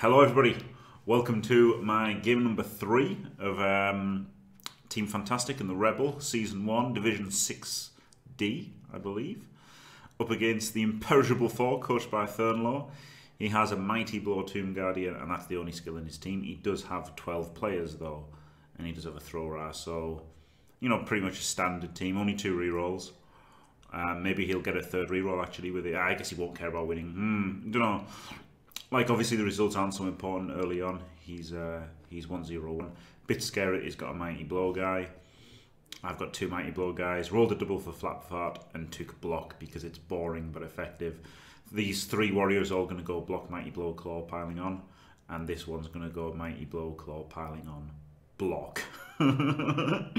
Hello, everybody. Welcome to my game number three of um, Team Fantastic and the REBBL, Season 1, Division 6D, I believe. Up against the Imperishable Four, coached by Thernlow. He has a Mighty Blow Tomb Guardian, and that's the only skill in his team. He does have 12 players, though, and he does have a Thrower, so, you know, pretty much a standard team. Only two rerolls. Um, maybe he'll get a third reroll actually with it. I guess he won't care about winning. Hmm, don't know. Like obviously the results aren't so important early on. He's uh, he's one zero one. Bit scary. He's got a mighty blow guy. I've got two mighty blow guys. Rolled a double for flat fart and took block because it's boring but effective. These three warriors are all going to go block mighty blow claw piling on, and this one's going to go mighty blow claw piling on block. um,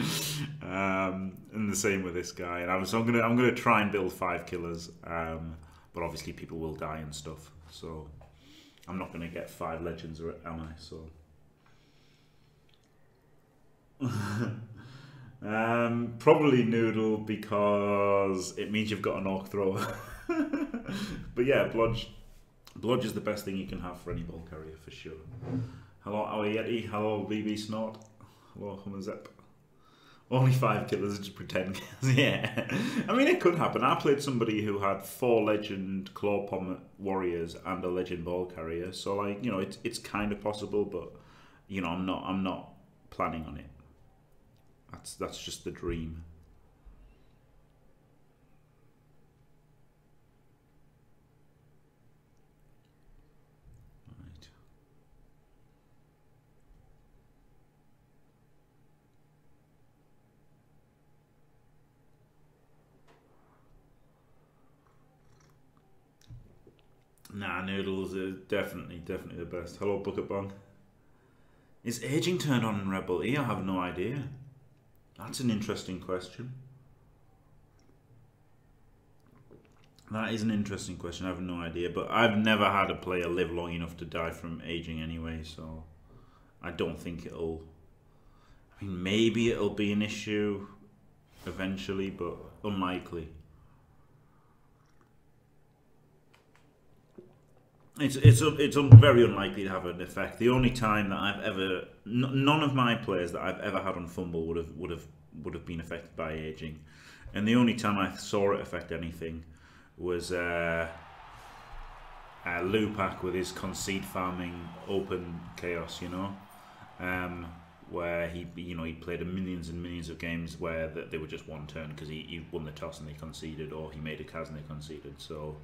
and the same with this guy. And I'm, so I'm gonna I'm gonna try and build five killers, um, but obviously people will die and stuff. So I'm not gonna get five legends, or am I? So. um, probably noodle because it means you've got an orc thrower. but yeah, blodge, blodge is the best thing you can have for any ball carrier for sure. Hello, our Yeti. Hello, BB Snort. Hello, Hummerzep. Only five killers, just pretend. yeah. I mean, it could happen. I played somebody who had four legend claw pommet warriors and a legend ball carrier. So, like, you know, it's it's kind of possible, but you know, I'm not I'm not planning on it. That's that's just the dream. Nah, noodles are definitely, definitely the best. Hello, Bucket Bong. Is aging turned on in REBBL E? I have no idea. That's an interesting question. That is an interesting question. I have no idea, but I've never had a player live long enough to die from aging anyway, so I don't think it'll. I mean, maybe it'll be an issue eventually, but unlikely. It's it's it's very unlikely to have an effect. The only time that I've ever none of my players that I've ever had on fumble would have would have would have been affected by aging, and the only time I saw it affect anything was uh, uh, Lupak with his concede farming open chaos. You know, um, where he you know he played millions and millions of games where they were just one turn because he, he won the toss and they conceded, or he made a cas and they conceded. So.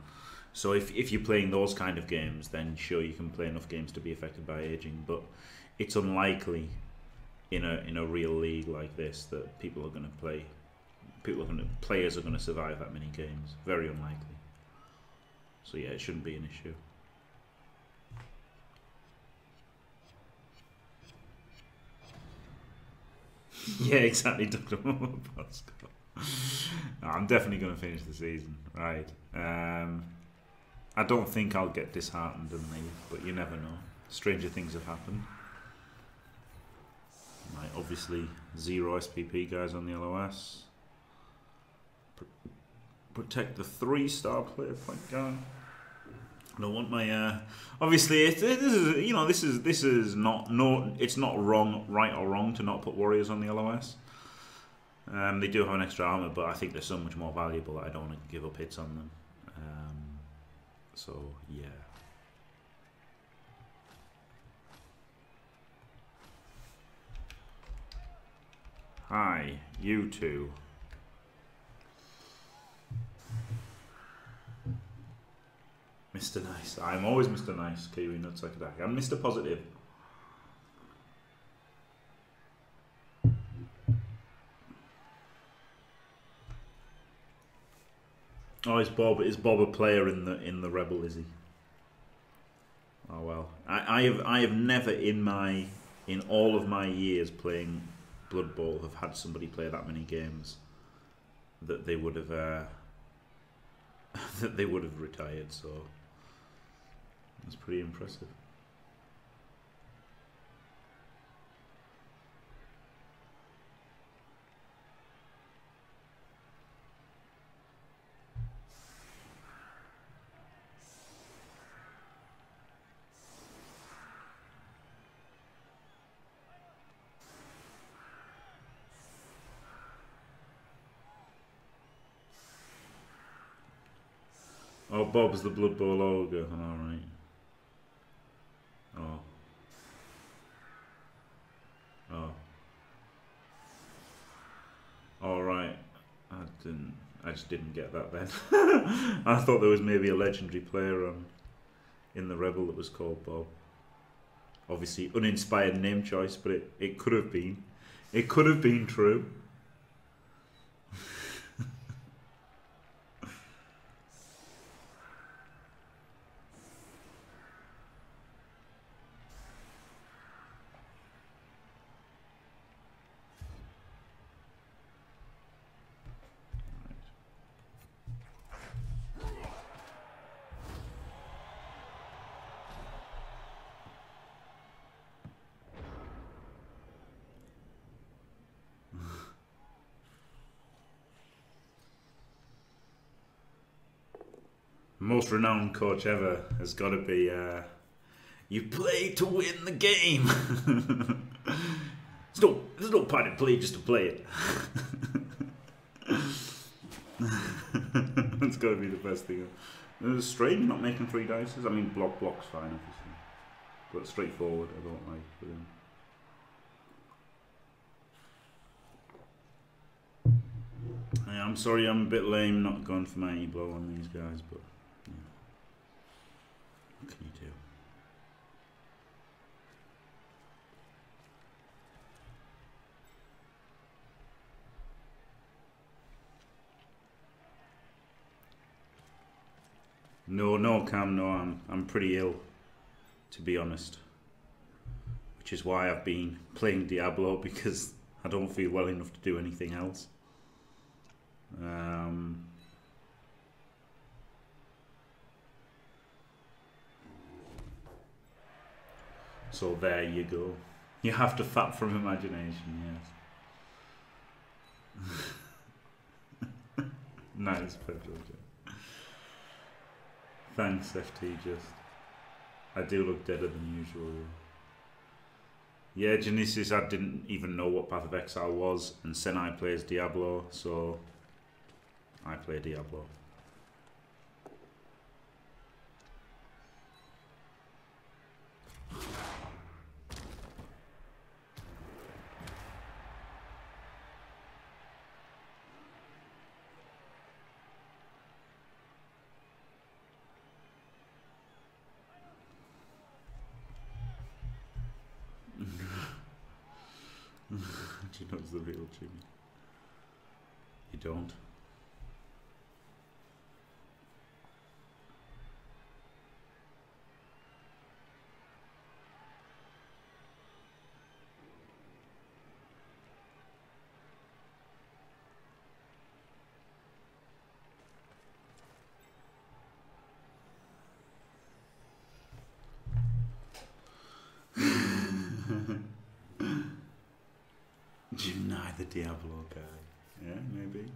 So if, if you're playing those kind of games, then sure you can play enough games to be affected by aging, but it's unlikely in a in a real league like this that people are going to play. People are going to players are going to survive that many games. Very unlikely. So yeah, it shouldn't be an issue. yeah, exactly, Doctor I'm definitely going to finish the season, right? Um, I don't think I'll get disheartened and leave, but you never know. Stranger things have happened. Right, obviously, zero SPP guys on the LOS. Protect the three-star player point guy. I don't want my. Uh, obviously, it, it, this is you know this is this is not no. It's not wrong, right or wrong to not put warriors on the LOS. Um, they do have an extra armor, but I think they're so much more valuable that I don't want to give up hits on them. Um, so, yeah. Hi, you two. Mr. Nice. I'm always Mr. Nice, Kiwi Nutsack Attack. I'm Mr. Positive. Oh, is Bob is Bob a player in the in the REBBL? Is he? Oh well, I, I have I have never in my in all of my years playing Blood Bowl have had somebody play that many games that they would have uh, that they would have retired. So it's pretty impressive. Oh, Bob's the Blood Bowl ogre. Alright. Oh. Oh. Alright. I didn't. I just didn't get that then. I thought there was maybe a legendary player on in the REBBL that was called Bob. Obviously, uninspired name choice, but it, it could have been. It could have been true. most renowned coach ever has got to be uh, you play to win the game. there's no there's no point in play just to play it. That's got to be the best thing. It's strange not making three dices. I mean, block block's fine, obviously, but straightforward I don't like. Yeah, I'm sorry, I'm a bit lame not going for my E-blow on these guys, but. Can you do? No, no, Cam, no, I'm, I'm pretty ill, to be honest. Which is why I've been playing Diablo, because I don't feel well enough to do anything else. Um, So there you go. You have to fap from imagination, yes. nice, Pedro. Thanks, FT, just. I do look deader than usual. Yeah, Genesis, I didn't even know what Path of Exile was, and Senai plays Diablo, so I play Diablo. she knows the real Jimmy. You don't? The Diablo guy. Yeah, maybe.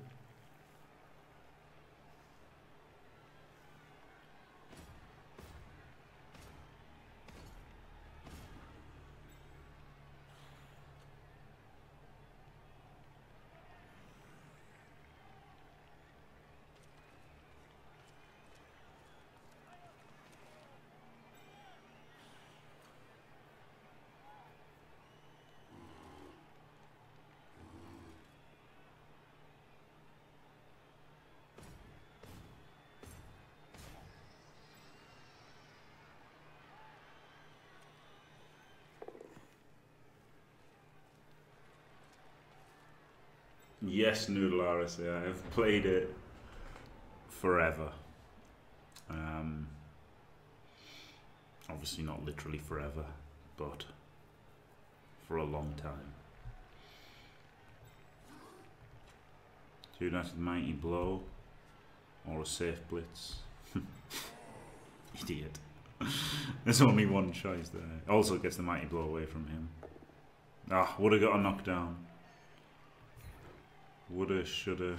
Yes, Noodle RSA. I've played it forever. Um, obviously not literally forever, but for a long time. Two United Mighty Blow or a Safe Blitz. Idiot. There's only one choice there. Also gets the Mighty Blow away from him. Ah, would have got a knockdown. Woulda, shoulda,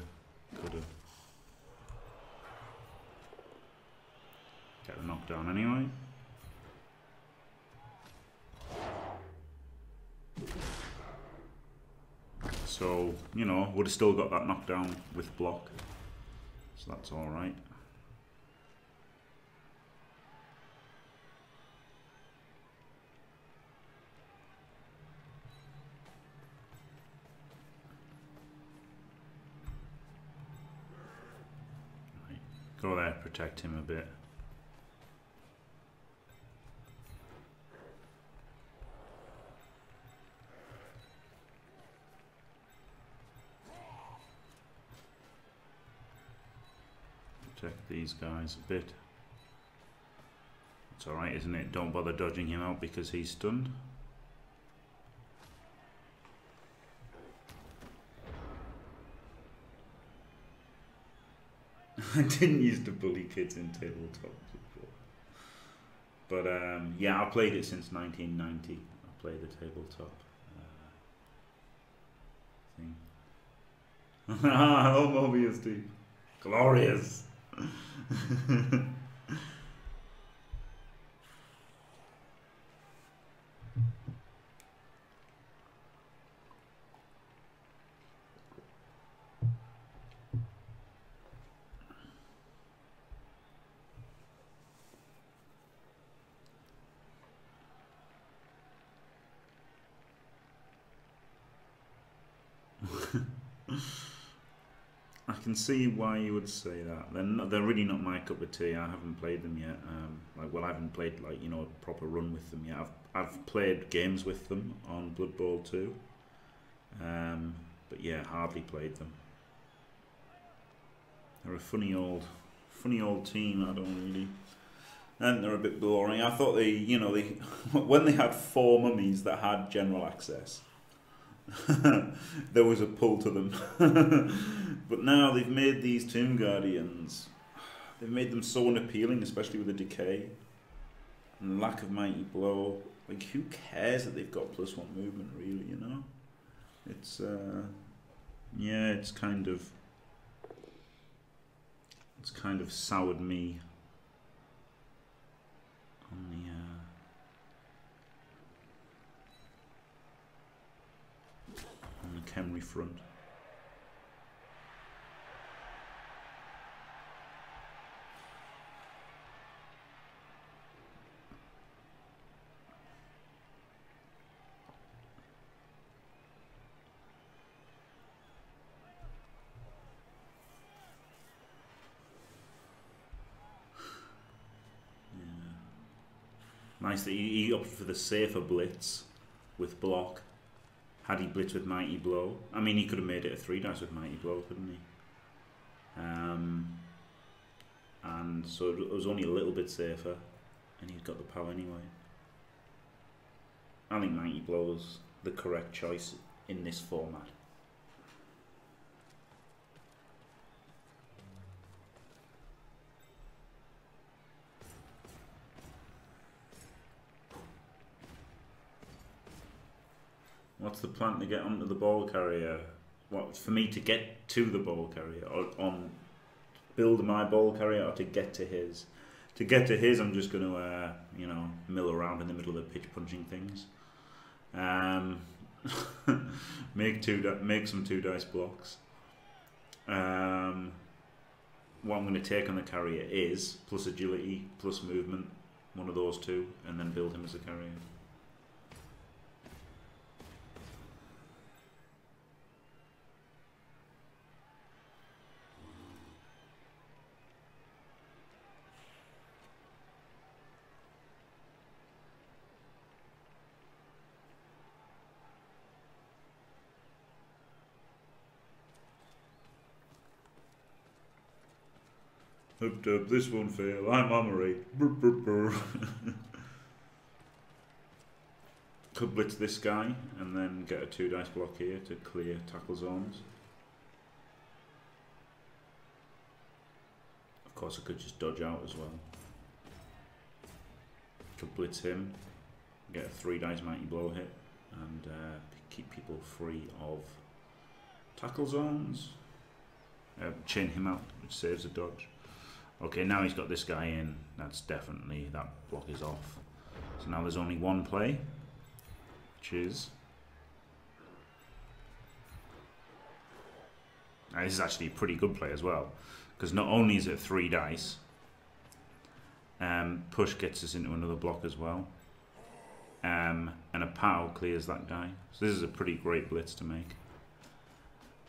coulda. Get the knockdown anyway. So, you know, would have still got that knockdown with block. So that's alright. Go there, protect him a bit. Protect these guys a bit. It's alright, isn't it? Don't bother dodging him out because he's stunned. I didn't use to bully kids in tabletop before. But um, yeah, I've played it since 1990. I played the tabletop uh, thing. Hello, Mobius, dude. Glorious. I can see why you would say that. They're not, they're really not my cup of tea. I haven't played them yet. Um, like, well, I haven't played like you know a proper run with them yet. I've I've played games with them on Blood Bowl 2. Um, but yeah, hardly played them. They're a funny old, funny old team. I don't really. And they're a bit boring. I thought they, you know, they when they had four mummies that had general access there was a pull to them. but now they've made these Tomb Guardians, they've made them so unappealing, especially with the decay and lack of mighty blow. Like, who cares that they've got plus one movement, really, you know? It's, uh, yeah, it's kind of, it's kind of soured me on the, uh, on the Khemri front. Nice that he, he opted for the safer blitz with block had he blitz with Mighty Blow. I mean, he could have made it a three dice with Mighty Blow, couldn't he? Um, and so it was only a little bit safer, and he's got the power anyway. I think Mighty Blow is the correct choice in this format. What's the plan to get onto the ball carrier? What for me to get to the ball carrier or on build my ball carrier or to get to his? To get to his, I'm just going to uh, you know mill around in the middle of the pitch punching things. Um, make two make some two dice blocks. Um, what I'm going to take on the carrier is plus agility plus movement, one of those two, and then build him as a carrier. Hooked up, this won't fail. I'm Amory. Could blitz this guy and then get a two dice block here to clear tackle zones. Of course, I could just dodge out as well. Could blitz him, get a three dice mighty blow hit, and uh, keep people free of tackle zones. Uh, chain him out, which saves a dodge. Okay, now he's got this guy in. That's definitely, that block is off. So now there's only one play, which is... Now this is actually a pretty good play as well, because not only is it three dice, um, push gets us into another block as well, um, and a POW clears that guy. So this is a pretty great blitz to make,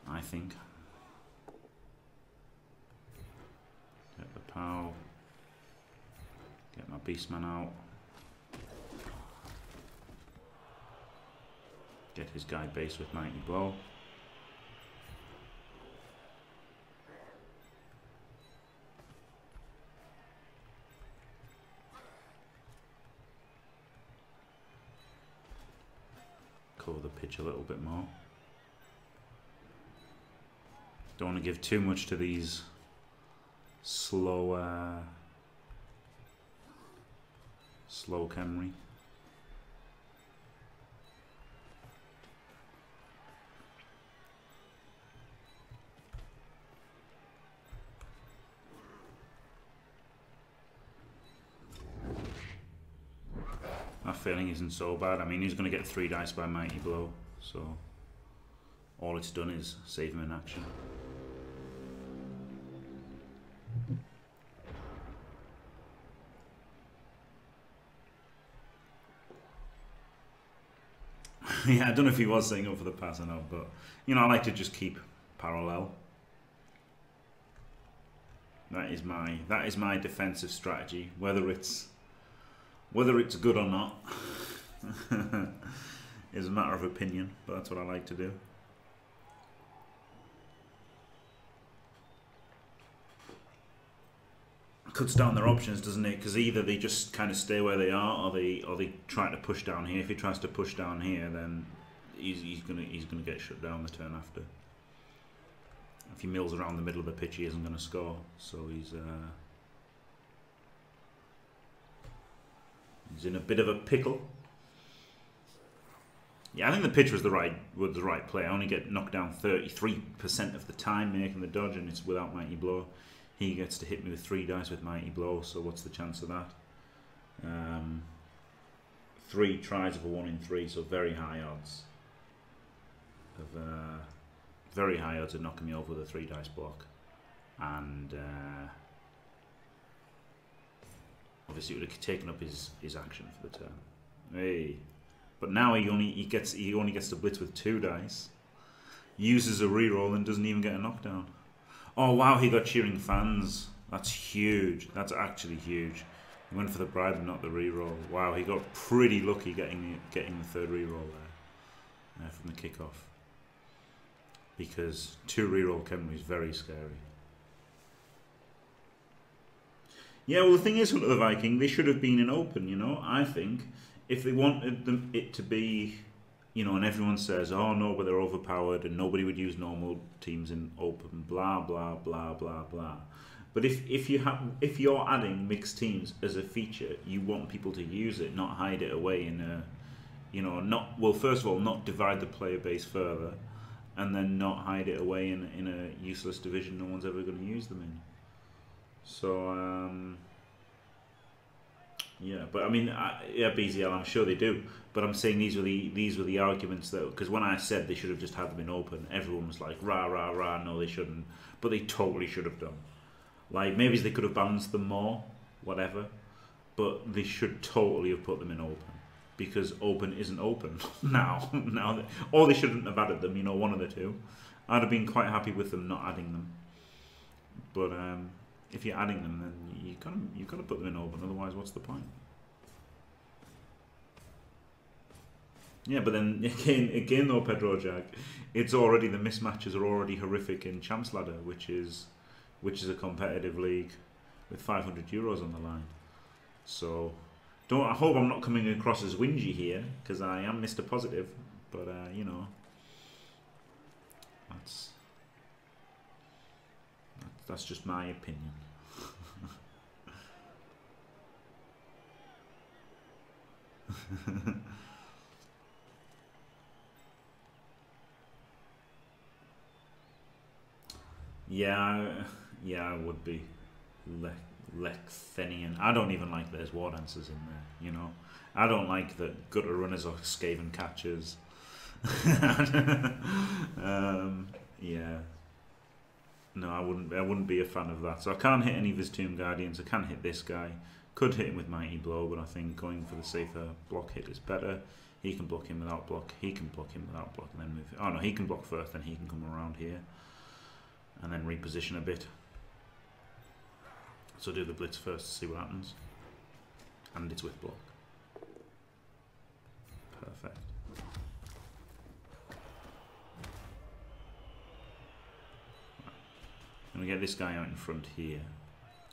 I think. Pow. Get my Beastman out. Get his guy base with Mighty Blow. Cover the pitch a little bit more. Don't want to give too much to these slow, uh, slow Khemri. My feeling isn't so bad. I mean, he's going to get three dice by Mighty Blow, so all it's done is save him in action. yeah, I don't know if he was saying up for the pass or not, but you know, I like to just keep parallel. That is my that is my defensive strategy. Whether it's whether it's good or not is a matter of opinion, but that's what I like to do. Cuts down their options, doesn't it? Because either they just kind of stay where they are, or they or they try to push down here. If he tries to push down here, then he's, he's gonna he's gonna get shut down the turn after. If he mills around the middle of the pitch, he isn't to score. So he's uh, he's in a bit of a pickle. Yeah, I think the pitch was the right was the right play. I only get knocked down thirty three percent of the time making the dodge, and it's without mighty blow. He gets to hit me with three dice with Mighty Blow, so what's the chance of that? Um, three tries of a one in three, so very high odds. Of uh, very high odds of knocking me over with a three dice block, and uh, obviously it would have taken up his his action for the turn. Hey, but now he only he gets he only gets to blitz with two dice, uses a reroll and doesn't even get a knockdown. Oh wow, he got cheering fans. That's huge. That's actually huge. He went for the bribe and not the re-roll. Wow, he got pretty lucky getting the, getting the third re-roll there uh, from the kickoff. Because two re-roll Khemri is very scary. Yeah, well the thing is, Hunter the Viking, they should have been in open, you know, I think. If they wanted them, it to be you know, and everyone says, oh no, but they're overpowered and nobody would use normal teams in open, blah, blah, blah, blah, blah. But if, if you have if you're adding mixed teams as a feature, you want people to use it, not hide it away in a, you know, not well. First of all, not divide the player base further, and then not hide it away in in a useless division no one's ever going to use them in. So um, yeah, but I mean, I, yeah, BZL, I'm sure they do. But I'm saying these were the these were the arguments that because when I said they should have just had them in open, everyone was like rah rah rah. No, they shouldn't. But they totally should have done. Like maybe they could have balanced them more, whatever. But they should totally have put them in open because open isn't open now. now, or they shouldn't have added them. You know, one of the two. I'd have been quite happy with them not adding them. But um, if you're adding them, then you kind of you've got to put them in open. Otherwise, what's the point? Yeah, but then again, again though, Pedro Jack, it's already the mismatches are already horrific in Champs Ladder, which is which is a competitive league with 500 euros on the line. So, don't. I hope I'm not coming across as whingy here because I am Mr. Positive, but uh, you know, that's that's just my opinion. yeah, yeah, I would be Le Lechthenian. I don't even like there's war dancers in there, you know. I don't like that gutter runners or Skaven catchers. um, yeah. No, I wouldn't. I wouldn't be a fan of that. So I can't hit any of his Tomb Guardians. I can't hit this guy. Could hit him with Mighty Blow, but I think going for the safer block hit is better. He can block him without block. He can block him without block, and then move. Oh no, he can block first, then he can come around here, and then reposition a bit. So do the blitz first to see what happens. And it's with block. Perfect. And we get this guy out in front here.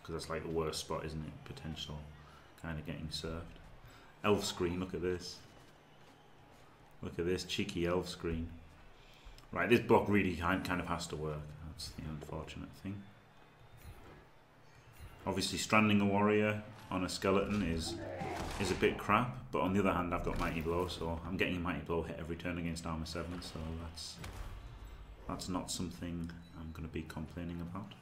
Because that's like the worst spot, isn't it? Potential kind of getting served. Elf screen, look at this. Look at this cheeky elf screen. Right, this block really kind of has to work. That's the unfortunate thing. Obviously, stranding a warrior on a skeleton is is a bit crap, but on the other hand, I've got Mighty Blow, so I'm getting a Mighty Blow hit every turn against Armor 7, so that's that's not something I'm going to be complaining about.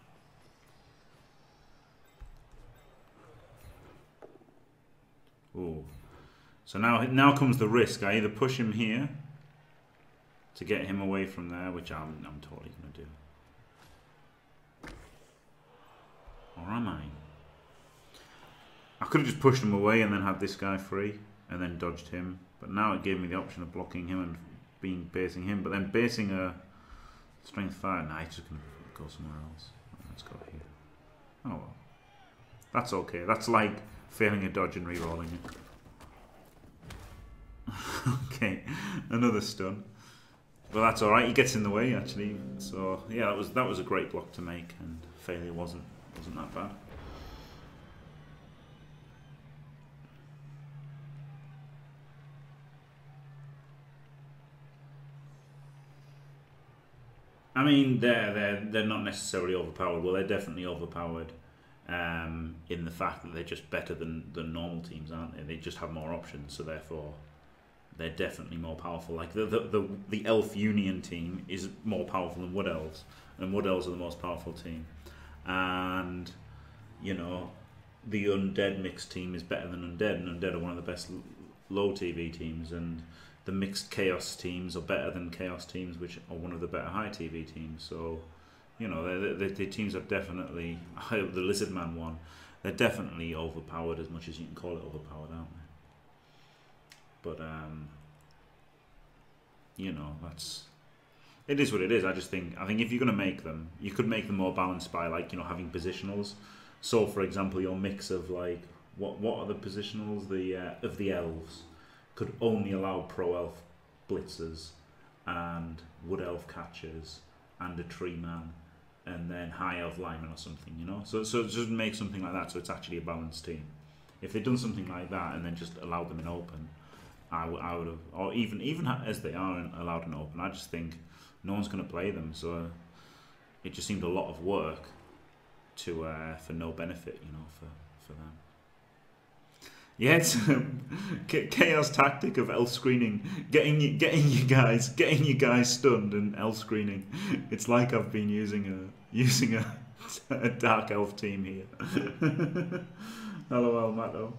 Oh, so now now comes the risk. I either push him here to get him away from there, which I'm I'm totally going to do. Or am I? I could have just pushed him away and then had this guy free and then dodged him. But now it gave me the option of blocking him and being basing him. But then basing a strength fire, nah, he's just going to go somewhere else. Let's go here. Oh well. That's okay. That's like failing a dodge and re-rolling it. okay, another stun. But that's alright, he gets in the way actually. So yeah, that was that was a great block to make and failure wasn't wasn't that bad. I mean, they're they're they're not necessarily overpowered. Well, they're definitely overpowered um, in the fact that they're just better than than normal teams, aren't they? They just have more options, so therefore they're definitely more powerful. Like the the the, the Elf Union team is more powerful than Wood Elves, and Wood Elves are the most powerful team. And you know, the Undead mixed team is better than Undead, and Undead are one of the best low TV teams, and the mixed chaos teams are better than chaos teams, which are one of the better high TV teams. So, you know, the, the teams are definitely the Lizard Man one. They're definitely overpowered as much as you can call it overpowered, aren't they? But um, you know, that's it is what it is. I just think I think if you're going to make them, you could make them more balanced by like you know having positionals. So, for example, your mix of like what what are the positionals the uh, of the elves could only allow pro elf blitzers and wood elf catchers and a tree man and then high elf lineman or something, you know. So so just make something like that so it's actually a balanced team. If they'd done something like that and then just allowed them in open, I, would have, or even even as they are allowed in open, I just think no one's going to play them. So it just seemed a lot of work to uh, for no benefit, you know, for for them. Yeah, it's chaos tactic of elf screening, getting you, getting you guys, getting you guys stunned and elf screening. It's like I've been using a using a, a dark elf team here. LOL, Matto.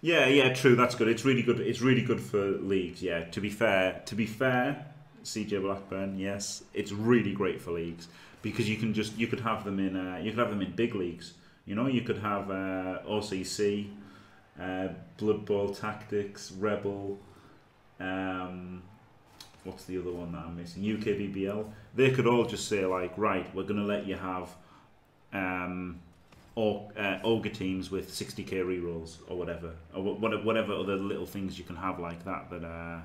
Yeah, yeah, true. That's good. It's really good. It's really good for leagues. Yeah. To be fair, to be fair, CJ Blackburn. Yes, it's really great for leagues because you can just you could have them in uh, you could have them in big leagues. You know, you could have uh, OCC uh, Blood Bowl Tactics, REBBL, um, what's the other one that I'm missing? UKBBL. They could all just say like, right, we're going to let you have um, or, uh, teams with 60k rerolls or whatever, or whatever other little things you can have like that. That uh,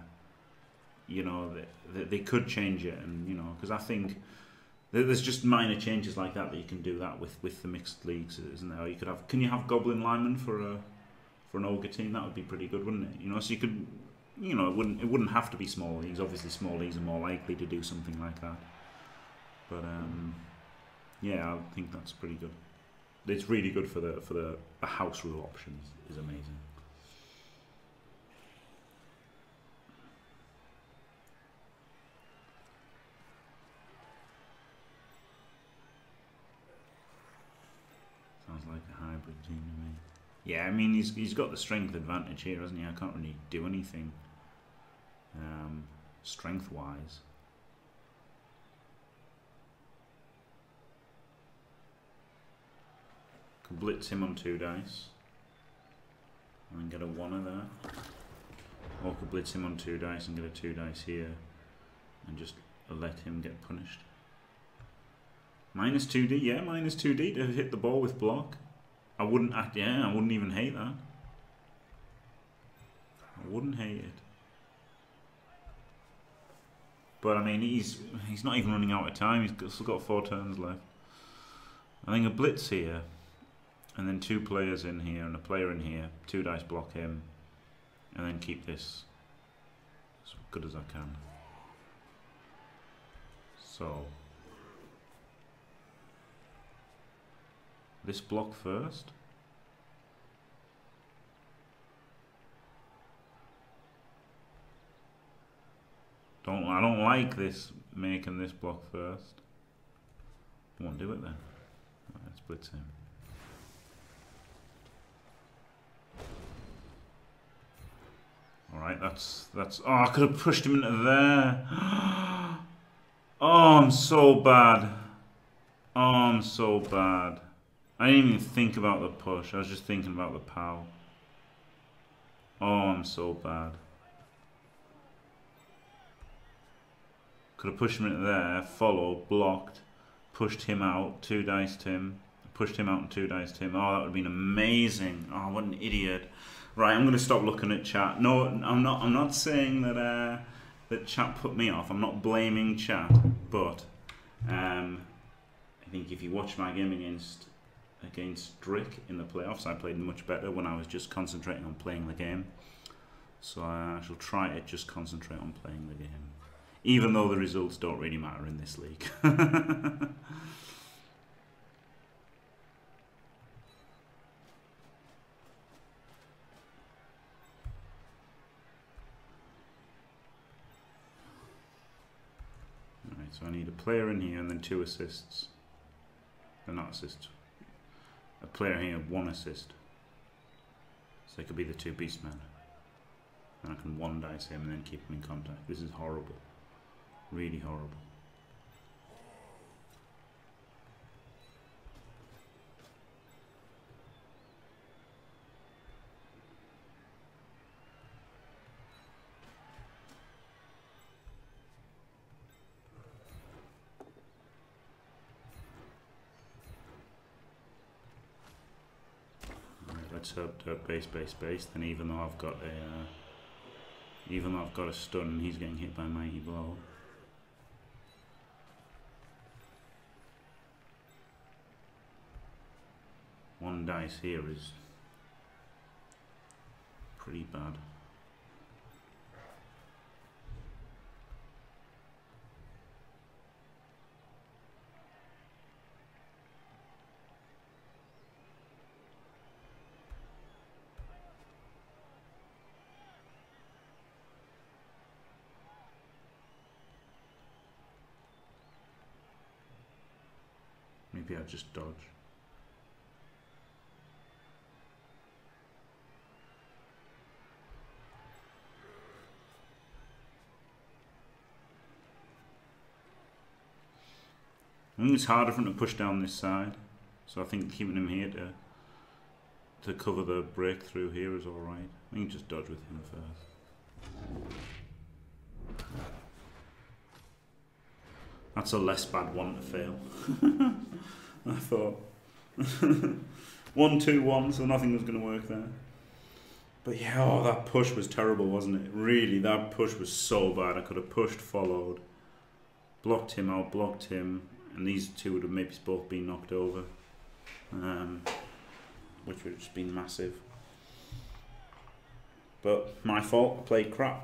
you know they, they could change it, and you know because I think there's just minor changes like that that you can do that with with the mixed leagues, isn't there? Or you could have can you have goblin lineman for a for an ogre team, that would be pretty good, wouldn't it? You know, so you could, you know, it wouldn't it wouldn't have to be small leagues. Obviously, small leagues are more likely to do something like that. But um, yeah, I think that's pretty good. It's really good for the for the, the house rule options. is amazing. Sounds like a hybrid team to me. Yeah, I mean he's he's got the strength advantage here, hasn't he? I can't really do anything um, strength wise. Could blitz him on two dice and get a one of that. Or could blitz him on two dice and get a two dice here and just let him get punished. Minus 2D, yeah, minus 2D to hit the ball with block. I wouldn't act, yeah, I wouldn't even hate that. I wouldn't hate it. But I mean, he's he's not even running out of time. He's got, still got four turns left. I think a blitz here, and then two players in here, and a player in here. Two dice block him, and then keep this as good as I can. So this block first. Don't I don't like this making this block first. Won't do it then. Right, splits him. Alright, that's that's oh I could have pushed him into there. Oh I'm so bad. Oh I'm so bad. I didn't even think about the push, I was just thinking about the pow. Oh I'm so bad. Could have pushed him into there, followed, blocked, pushed him out, two dice him, pushed him out and two dice him. Oh, that would have been amazing. Oh, what an idiot. Right, I'm going to stop looking at chat. No, I'm not. I'm not saying that uh, that chat put me off. I'm not blaming chat, but um, I think if you watch my game against against Drick in the playoffs, I played much better when I was just concentrating on playing the game. So I shall try to just concentrate on playing the game even though the results don't really matter in this league. So I need a player in here and then two assists. They're not assists. A player here, one assist. So they could be the two beastmen. And I can one dice him and then keep him in contact. This is horrible. Really horrible. let's hope to base, base, base. Then even though I've got a, uh, even though I've got a stun, he's getting hit by mighty blow. one here is pretty bad. Maybe I just dodge. Think it's harder for him to push down this side. So I think keeping him here to to cover the breakthrough here is alright. I think just dodge with him first. That's a less bad one to fail. I thought. one, two, one, so nothing was going to work there. But yeah, oh, that push was terrible, wasn't it? Really, that push was so bad. I could have pushed, followed, blocked him out, blocked him, and these two would have maybe both been knocked over, um, which would have just been massive. But my fault, I played crap.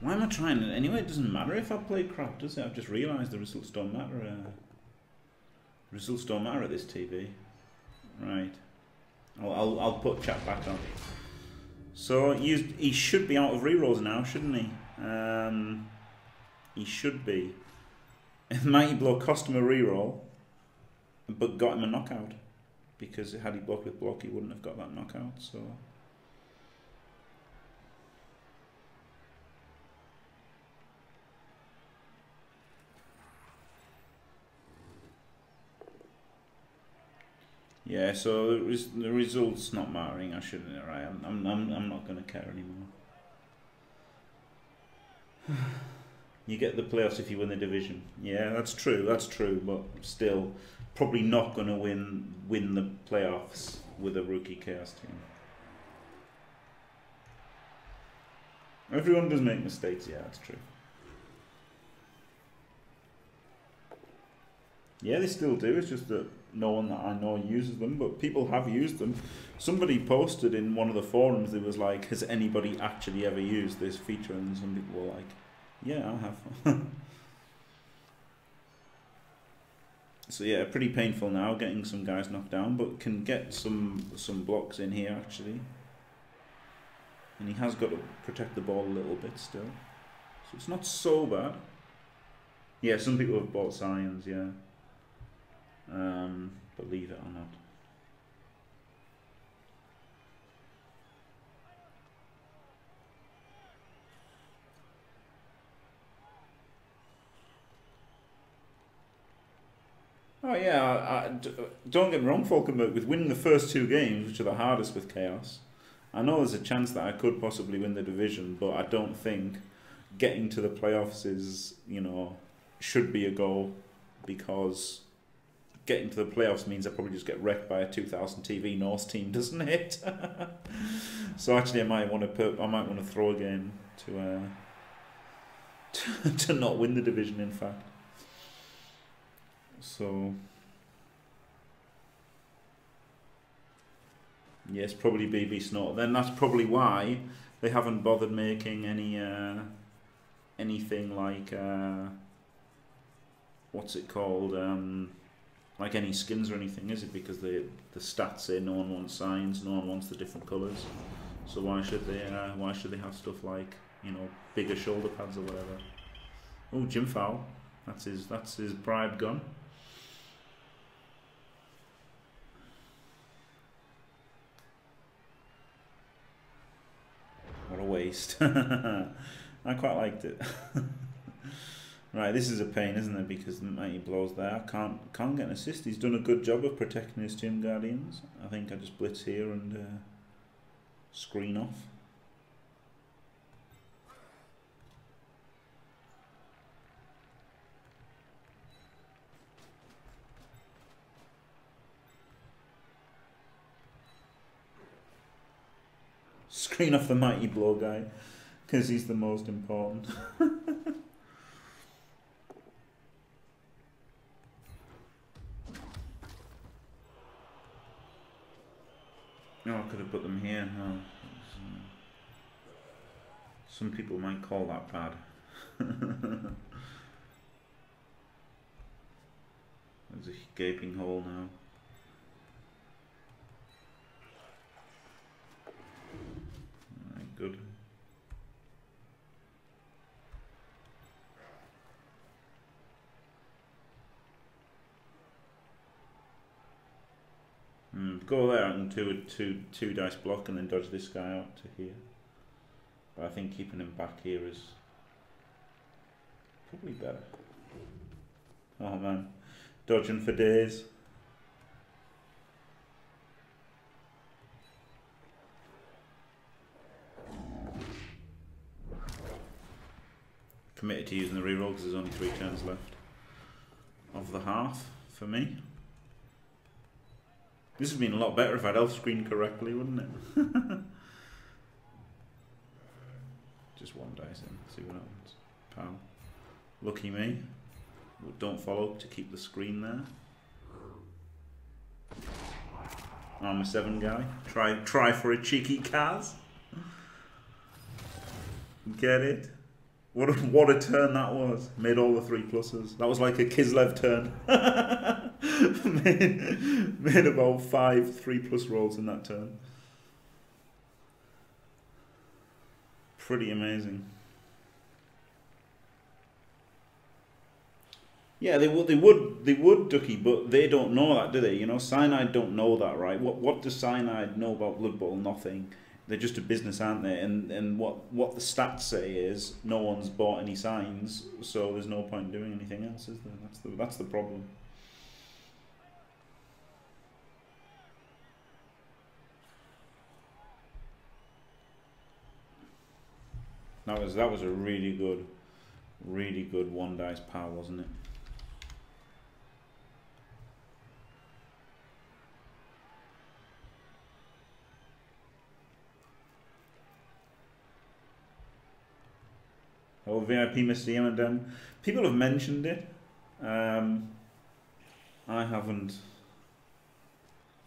Why am I trying it? Anyway, it doesn't matter if I play crap, does it? I've just realised the results don't matter. Uh, results don't matter at this TV. Right. I'll, I'll, put chat back on. So he should be out of rerolls now, shouldn't he? Um, he should be. Mighty Blow cost him a reroll, but got him a knockout. Because had he blocked with block, he wouldn't have got that knockout. So. Yeah, so the, res- the results not mattering. I shouldn't. Right, I'm, I'm, I'm, I'm not going to care anymore. you get the playoffs if you win the division. Yeah, that's true. That's true. But still, probably not going to win win the playoffs with a rookie chaos team. Everyone does make mistakes. Yeah, that's true. Yeah, they still do. It's just that no one that I know uses them, but people have used them. Somebody posted in one of the forums, it was like, has anybody actually ever used this feature? And some people were like, yeah, I have. so yeah, pretty painful now getting some guys knocked down, but can get some some blocks in here actually. And he has got to protect the ball a little bit still. So it's not so bad. Yeah, some people have bought Scions, yeah um, believe it or not. Oh yeah, I, I, don't get me wrong, Falkenberg. With winning the first two games, which are the hardest with Chaos, I know there's a chance that I could possibly win the division, but I don't think getting to the playoffs is, you know, should be a goal because getting to the playoffs means I probably just get wrecked by a 2000 TV Norse team, doesn't it? so actually, I might want to put, I might want to throw a game to, uh, to to not win the division. In fact, so yes, probably BB Snort. Then that's probably why they haven't bothered making any uh, anything like uh, what's it called. Um, like any skins or anything, is it? Because the the stats say no one wants signs, no one wants the different colours. So why should they? Uh, why should they have stuff like you know bigger shoulder pads or whatever? Oh, Jim Fowl. That's his. That's his bribe gun. What a waste. I quite liked it. Right, this is a pain, isn't it? Because the mighty blows there. Can't can't get an assist. He's done a good job of protecting his Gym Guardians. I think I just blitz here and uh, screen off. Screen off the mighty blow guy because he's the most important. No, I could have put them here. No. Some people might call that bad. There's a gaping hole now. Right, good. Mm, go there and two, two, two dice block and then dodge this guy out to here. But I think keeping him back here is probably better. Oh man, dodging for days. Committed to using the reroll because there's only three turns left of the half for me. This would have been a lot better if I'd elf screen correctly, wouldn't it? Just one dice in, see what happens. Pal. Lucky me. Don't follow to keep the screen there. I'm a seven guy. Try try for a cheeky Kaz. Get it? What a, what a turn that was. Made all the three pluses. That was like a Kislev turn. made, made about five three plus rolls in that turn. Pretty amazing. Yeah, they would, they would, they would, Ducky, but they don't know that, do they? You know, Cyanide don't know that, right? What, what does Cyanide know about Blood Bowl? Nothing they're just a business, aren't they? And and what what the stats say is no one's bought any signs, so there's no point doing anything else, is there? That's the that's the problem. That was that was a really good, really good one dice power, wasn't it? Oh, VIP Mr. and um, people have mentioned it. Um, I haven't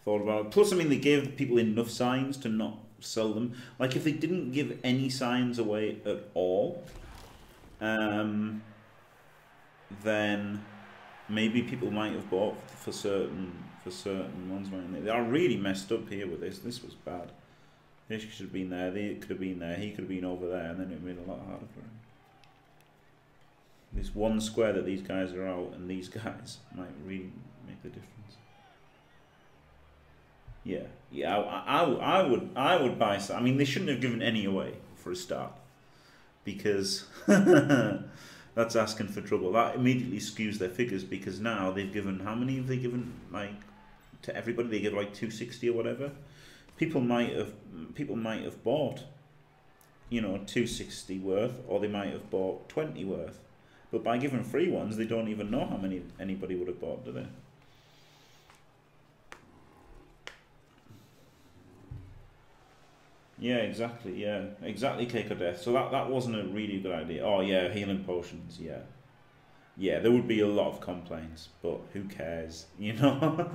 thought about it. Plus, I mean, they gave people enough signs to not sell them. Like, if they didn't give any signs away at all, um, then maybe people might have bought for certain for certain ones. They? they are really messed up here with this. This was bad. This should have been there. They could have been there. He could have been over there, and then it made a lot harder for him. This one square that these guys are out, and these guys might really make the difference. Yeah, yeah, I, I, I would, I would buy some. I mean, they shouldn't have given any away for a start, because that's asking for trouble. That immediately skews their figures because now they've given how many have they given like to everybody? They give like two sixty or whatever. People might have, people might have bought, you know, two sixty worth, or they might have bought twenty worth. But by giving free ones, they don't even know how many anybody would have bought, do they? Yeah, exactly. Yeah, exactly. Cake of death. So that that wasn't a really good idea. Oh yeah, healing potions. Yeah, yeah. There would be a lot of complaints, but who cares? You know,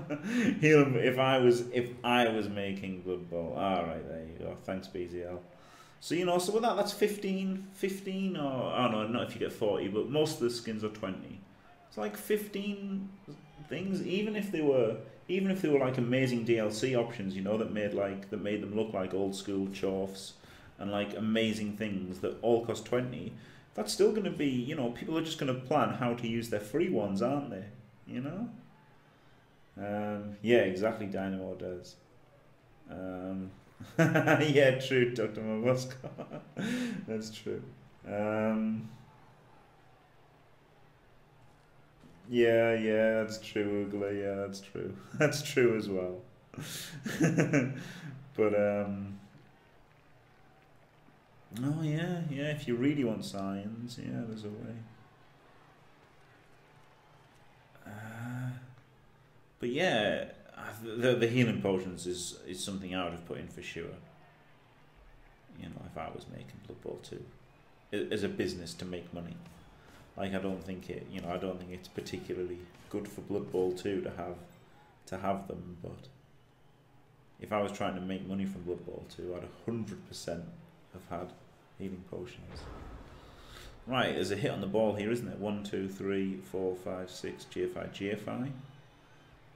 healing. If I was if I was making Blood Bowl, all right, there you go. Thanks, BZL. So you know, so with that, that's 15, 15 or I don't know, not if you get forty, but most of the skins are twenty. It's like fifteen things, even if they were even if they were like amazing DLC options, you know, that made like that made them look like old school chorfs and like amazing things that all cost twenty, that's still going to be, you know, people are just going to plan how to use their free ones, aren't they? You know. Um, yeah, exactly. Dynamo does. Um, yeah, true, Doctor Mabosco. that's true. Um, Yeah, yeah, that's true, Ugly. Yeah, that's true. That's true as well. but um Oh yeah, yeah, if you really want science, yeah, there's a way. Uh, but yeah, the the healing potions is is something I would have put in for sure. You know, if I was making Blood Bowl 2 as a business to make money. Like I don't think it, you know, I don't think it's particularly good for Blood Bowl 2 to have to have them. But if I was trying to make money from Blood Bowl 2, I'd hundred percent have had healing potions. Right, there's a hit on the ball here, isn't it? One, two, three, four, five, six. GFI,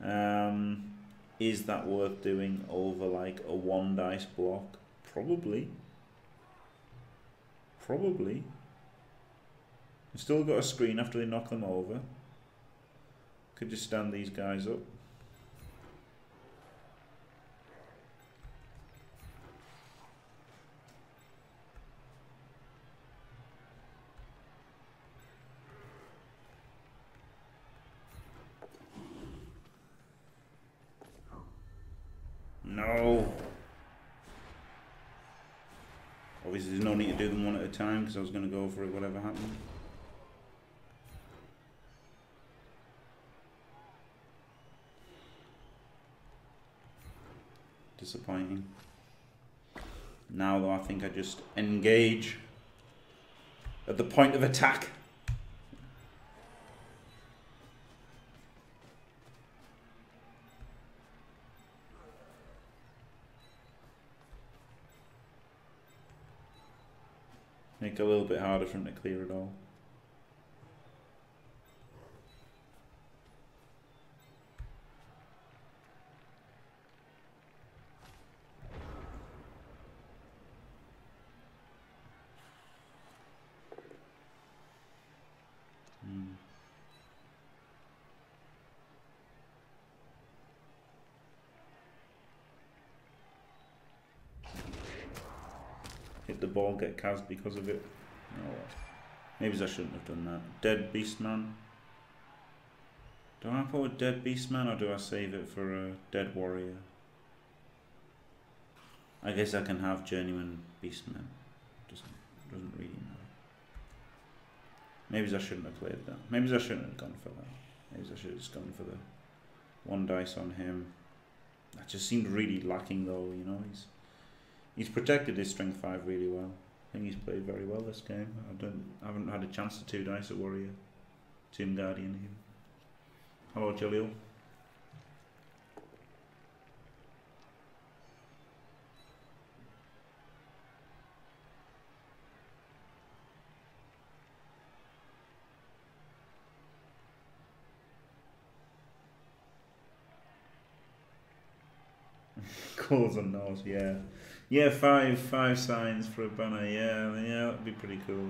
GFI. Um, is that worth doing over like a one dice block? Probably. Probably. They've still got a screen after they knock them over. Could just stand these guys up. No. Obviously there's no need to do them one at a time because I was going to go for it whatever happened. Disappointing. Now though I think I just engage at the point of attack. Make it a little bit harder for him to clear it all. Ball get cast because of it. Maybe I shouldn't have done that. Dead Beastman. Do I put a Dead Beastman or do I save it for a Dead Warrior? I guess I can have Journeyman Beastman. Doesn't Doesn't really matter. Maybe I shouldn't have played that. Maybe I shouldn't have gone for that. Maybe I should have just gone for the one dice on him. That just seemed really lacking though, you know. He's he's protected his strength five really well. I think he's played very well this game. I don't I haven't had a chance to two dice at Warrior. Tomb Guardian here. Hello Jaleel. Calls and nose, yeah. Yeah, five five signs for a banner, yeah, yeah, that'd be pretty cool.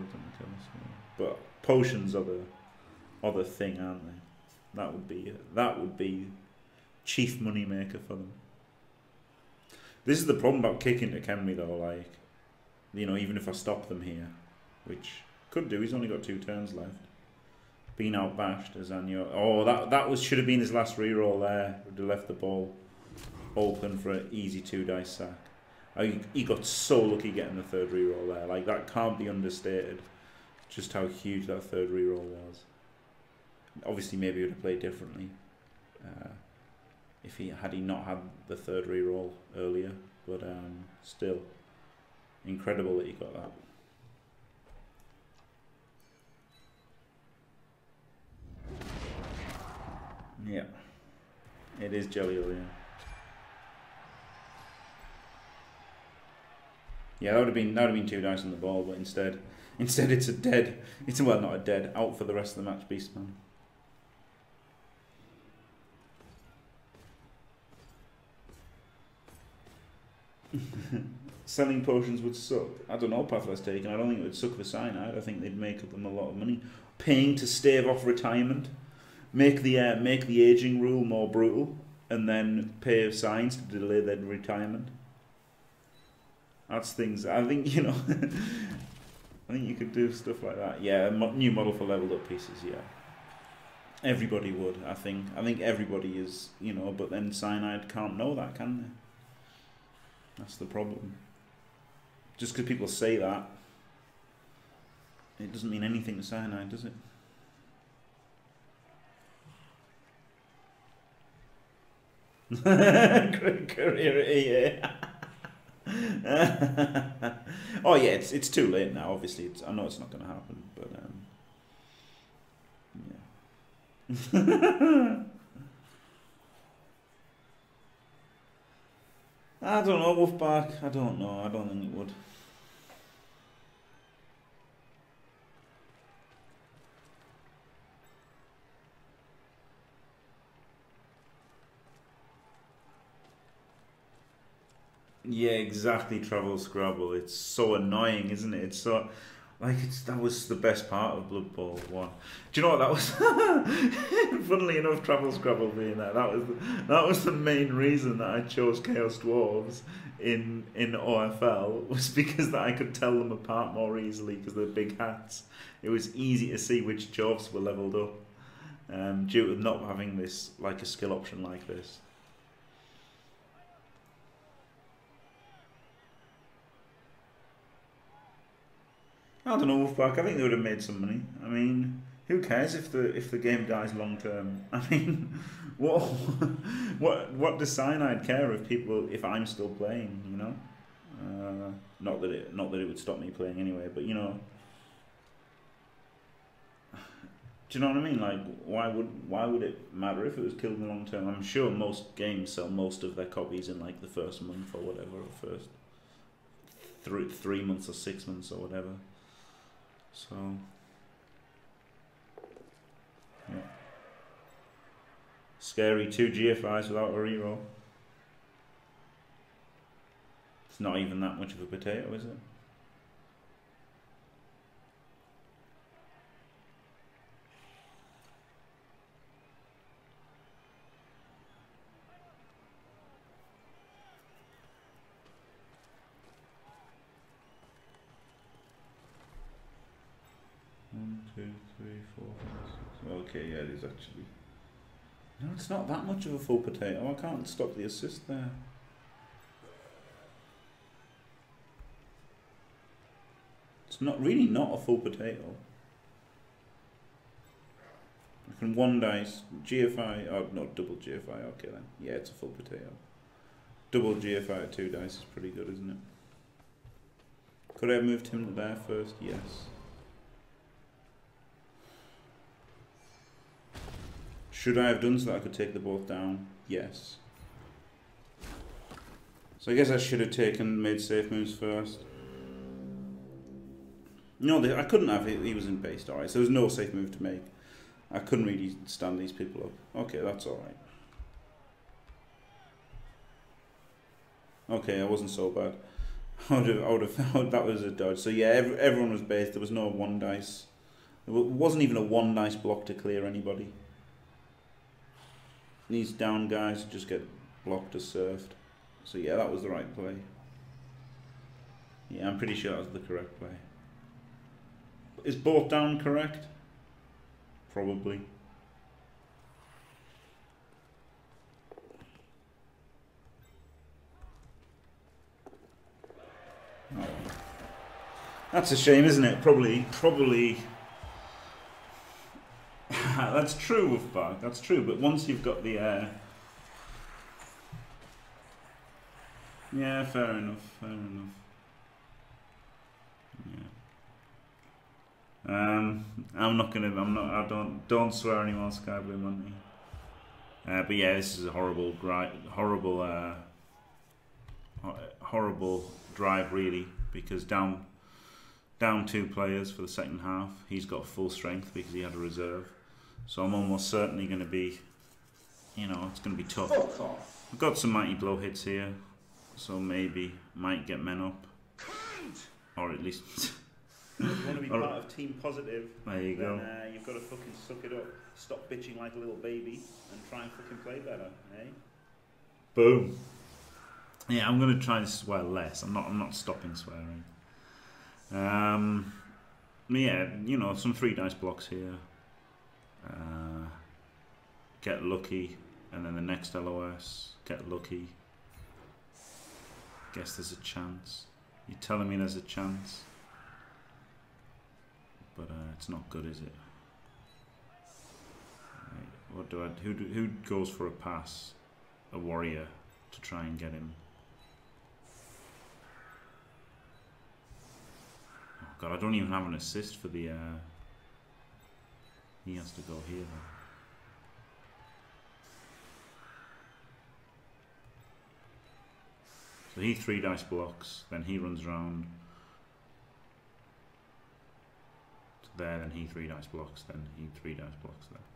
But potions are the the thing, aren't they? That would be that would be chief money maker for them. This is the problem about kicking to Khemri though, like you know, even if I stop them here, which could do, he's only got two turns left. Being outbashed as Anyo. Oh, that that was should have been his last reroll there. Would have left the ball open for an easy two dice sack. I, he got so lucky getting the third reroll there. Like that can't be understated. Just how huge that third reroll was. Obviously, maybe he would have played differently uh, if he had he not had the third reroll earlier. But um, still, incredible that he got that. Yeah, it is Jelly yeah. Yeah, that would have been that would have been two dice on the ball, but instead, instead it's a dead. It's well not a dead out for the rest of the match, Beastman. Selling potions would suck. I don't know Pathless taken. I don't think it would suck for cyanide. I think they'd make them a lot of money. Paying to stave off retirement, make the uh, make the aging rule more brutal, and then pay signs to delay their retirement. That's things. I think you know. I think you could do stuff like that. Yeah, new model for leveled up pieces. Yeah, everybody would. I think. I think everybody is. You know, but then cyanide can't know that, can they? That's the problem. Just because people say that, it doesn't mean anything to cyanide, does it? Career eh? at EA. oh yeah, it's it's too late now. Obviously, it's I know it's not going to happen, but um, yeah. I don't know, Wolfpack. I don't know. I don't think it would. Yeah, exactly. Travel Scrabble. It's so annoying, isn't it? It's so like it's that was the best part of Blood Bowl one. Do you know what that was? Funnily enough, Travel Scrabble being there, that was that was the main reason that I chose Chaos Dwarves in in OFL was because that I could tell them apart more easily because they're big hats. It was easy to see which jobs were leveled up um, due to not having this like a skill option like this. I don't know, Wolfpack. I think they would have made some money. I mean, who cares if the if the game dies long term? I mean, what what what does Cyanide care if people if I'm still playing? You know, uh, not that it not that it would stop me playing anyway. But you know, do you know what I mean? Like, why would why would it matter if it was killed in the long term? I'm sure most games sell most of their copies in like the first month or whatever, or first three three months or six months or whatever. So, yeah. Scary two GFIs without a reroll. It's not even that much of a potato, is it? Okay, yeah, it is actually. No, it's not that much of a full potato. I can't stop the assist there. It's not really not a full potato. I can one dice GFI. Oh, not double GFI. Okay then. Yeah, it's a full potato. Double GFI at two dice is pretty good, isn't it? Could I have moved him there first? Yes. Should I have done so that I could take the both down? Yes. So I guess I should have taken made safe moves first. No, they, I couldn't have. He, he was in base, alright. So there was no safe move to make. I couldn't really stand these people up. Okay, that's alright. Okay, I wasn't so bad. I would have, I would have found that was a dodge. So yeah, every, everyone was based. There was no one dice. There wasn't even a one dice block to clear anybody. These down guys just get blocked or surfed. So yeah, that was the right play. Yeah, I'm pretty sure that was the correct play. Is both down correct? Probably. Oh. That's a shame, isn't it? Probably, probably. that's true, Wolfbag. That's true. But once you've got the uh, yeah, fair enough. Fair enough. Yeah. Um, I'm not gonna. I'm not. I don't. Don't swear anymore, Sky Blue Money. Uh, but yeah, this is a horrible, horrible, uh, horrible drive really because down down two players for the second half. He's got full strength because he had a reserve. So I'm almost certainly going to be, you know, it's going to be tough. I've got some mighty blow hits here, so maybe might get men up, or at least. you want to be part of Team Positive. There you then, go. Uh, you've got to fucking suck it up. Stop bitching like a little baby and try and fucking play better, eh? Boom. Yeah, I'm going to try to swear less. I'm not. I'm not stopping swearing. Um, yeah, you know, some three dice blocks here. Uh, get lucky, and then the next LOS, get lucky. Guess there's a chance. You're telling me there's a chance, but uh, it's not good, is it? Right, what do I? Who do, who goes for a pass? A warrior to try and get him God, I don't even have an assist for the... Uh, he has to go here. So he three dice blocks, then he runs around there, then he three dice blocks, then he three dice blocks there.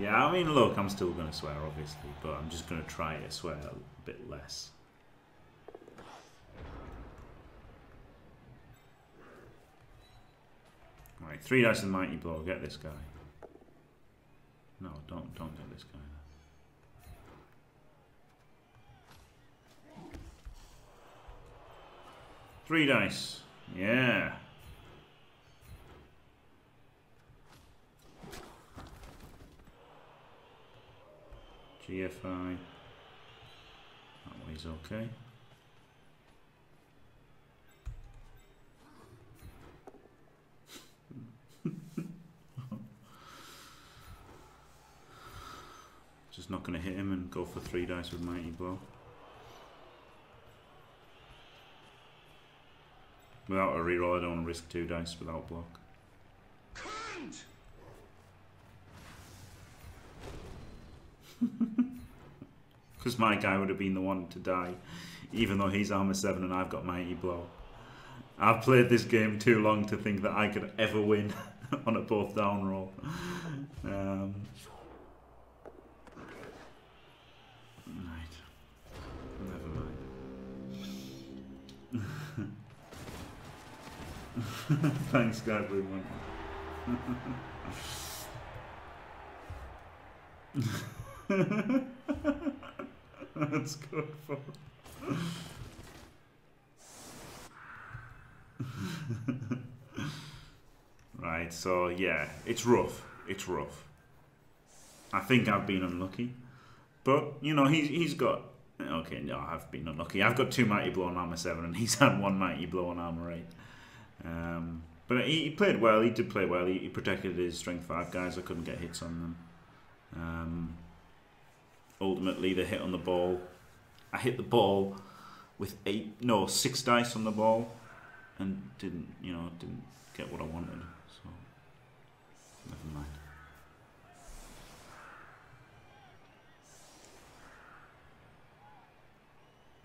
Yeah, I mean, look, I'm still going to swear, obviously, but I'm just going to try to swear a bit less. Right, three dice and mighty blow. Get this guy. No, don't don't get this guy. Three dice. Yeah. GFI. That way's okay. Just not going to hit him and go for three dice with Mighty Blow. Without a reroll, I don't want to risk two dice without block. Because my guy would have been the one to die, even though he's armor 7 and I've got mighty blow. I've played this game too long to think that I could ever win on a both down roll. Um, right. Never mind. Thanks, God, everyone. That's good for. right, so yeah, it's rough. It's rough. I think I've been unlucky. But, you know, he's, he's got... Okay, no, I've been unlucky. I've got two Mighty Blow on Armour 7 and he's had one Mighty Blow on Armour 8. Um, but he, he, played well. He did play well. He, he, protected his Strength 5 guys. I couldn't get hits on them. Um, ultimately, the hit on the ball... I hit the ball with eight... No, six dice on the ball and didn't, you know, didn't get what I wanted. So, never mind.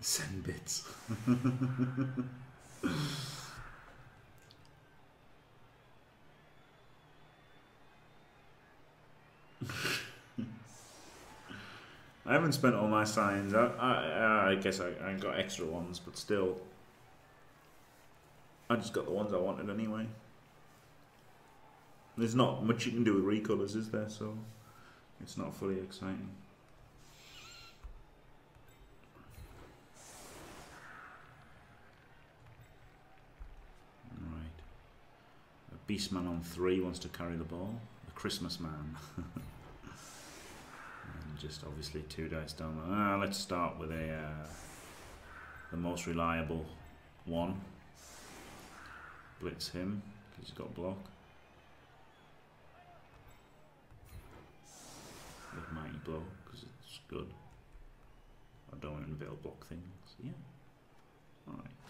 Send bits. I haven't spent all my signs. I, I, I guess I, I got extra ones, but still. I just got the ones I wanted anyway. There's not much you can do with recolors, is there? So it's not fully exciting. Right. A Beastman on three wants to carry the ball. The Christmas man. just obviously two dice down. Ah, let's start with a uh, the most reliable one. Blitz him because he's got block. With mighty blow because it's good. I don't want to block things. Yeah. Alright.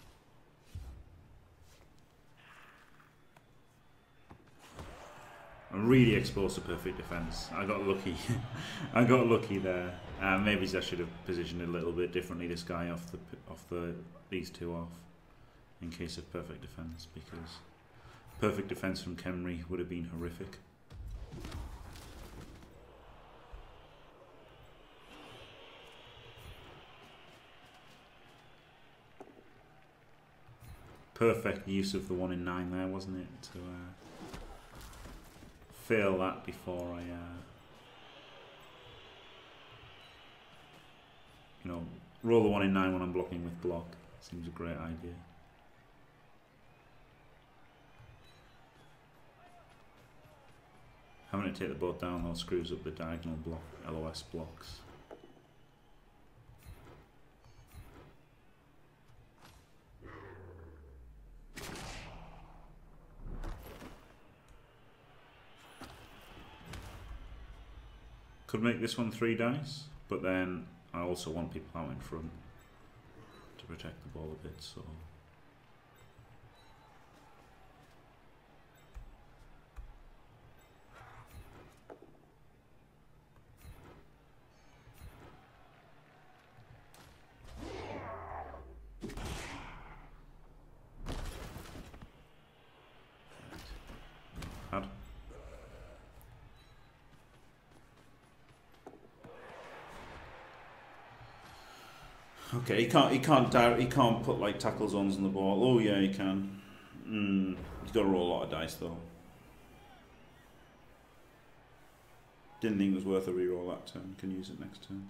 Really exposed to perfect defence. I got lucky. I got lucky there. Uh, maybe I should have positioned it a little bit differently. This guy off the off the these two off, in case of perfect defence, because perfect defence from Khemri would have been horrific. Perfect use of the one in nine there, wasn't it? To uh, fail that before I, uh, you know, roll the one in nine when I'm blocking with block. Seems a great idea. Having to take the both down though screws up the diagonal block LOS blocks. Could make this one three dice, but then I also want people out in front to protect the ball a bit, so... Okay, he can't. He can't. Doubt, he can't put like tackle zones on the ball. Oh yeah, he can. Mm, he's got to roll a lot of dice though. Didn't think it was worth a reroll that turn. Can use it next turn.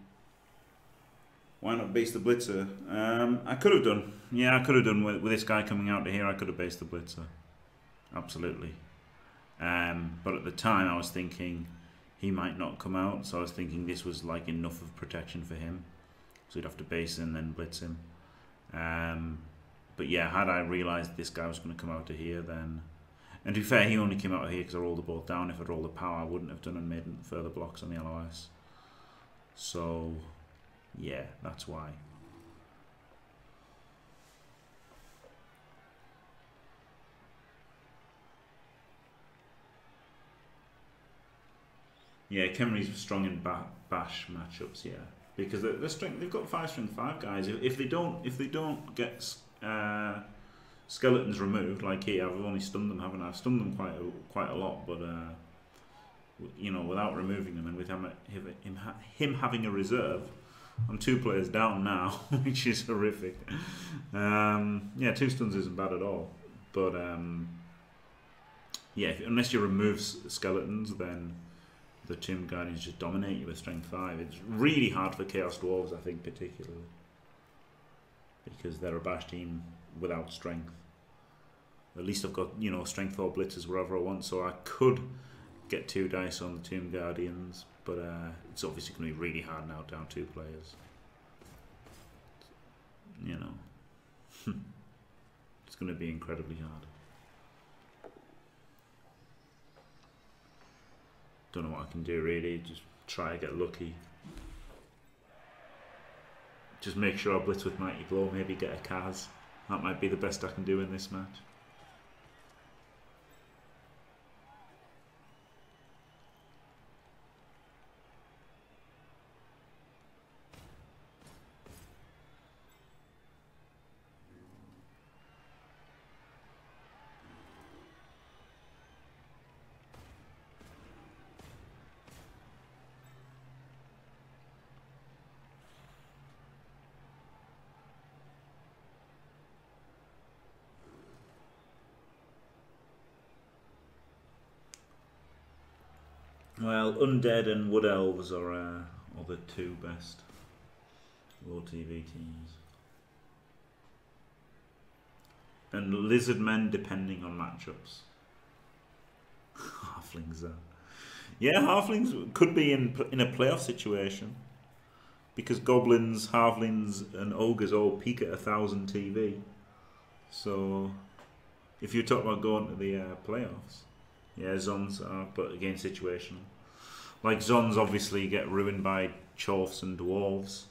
Why not base the blitzer? Um, I could have done. Yeah, I could have done with, with this guy coming out to here. I could have based the blitzer. Absolutely. Um, but at the time, I was thinking he might not come out. So I was thinking this was like enough of protection for him. So you'd have to base and then blitz him. Um, but yeah, had I realised this guy was going to come out to here, then... And to be fair, he only came out of here because I rolled the ball down. If I'd rolled the power, I wouldn't have done and made further blocks on the LOS. So, yeah, that's why. Yeah, Khemri's strong in ba bash matchups, yeah because they're, they're strength, they've got five strength five guys. If, if they don't if they don't get uh, skeletons removed, like here, I've only stunned them, haven't I? I've stunned them quite a, quite a lot, but uh, you know, without removing them and with him him, him having a reserve, I'm two players down now, which is horrific. Um, yeah, two stuns isn't bad at all, but um, yeah, if, unless you remove skeletons, then the Tomb Guardians just dominate you with Strength 5. It's really hard for Chaos Dwarves, I think, particularly. Because they're a bash team without strength. At least I've got, you know, Strength 4 blitzers wherever I want, so I could get two dice on the Tomb Guardians, but uh, it's obviously going to be really hard now down two players. You know, it's going to be incredibly hard. Don't know what I can do really. Just try to get lucky. Just make sure I blitz with Mighty Blow. Maybe get a Kaz. That might be the best I can do in this match. Well, Undead and Wood Elves are, uh, are the two best low TV teams. And Lizard Men depending on matchups. halflings though. Yeah, halflings could be in in a playoff situation. Because goblins, halflings and ogres all peak at a thousand TV. So if you're talking about going to the uh, playoffs, yeah, Zons are, but again, situational. Like Zons obviously get ruined by Chorfs and Dwarves.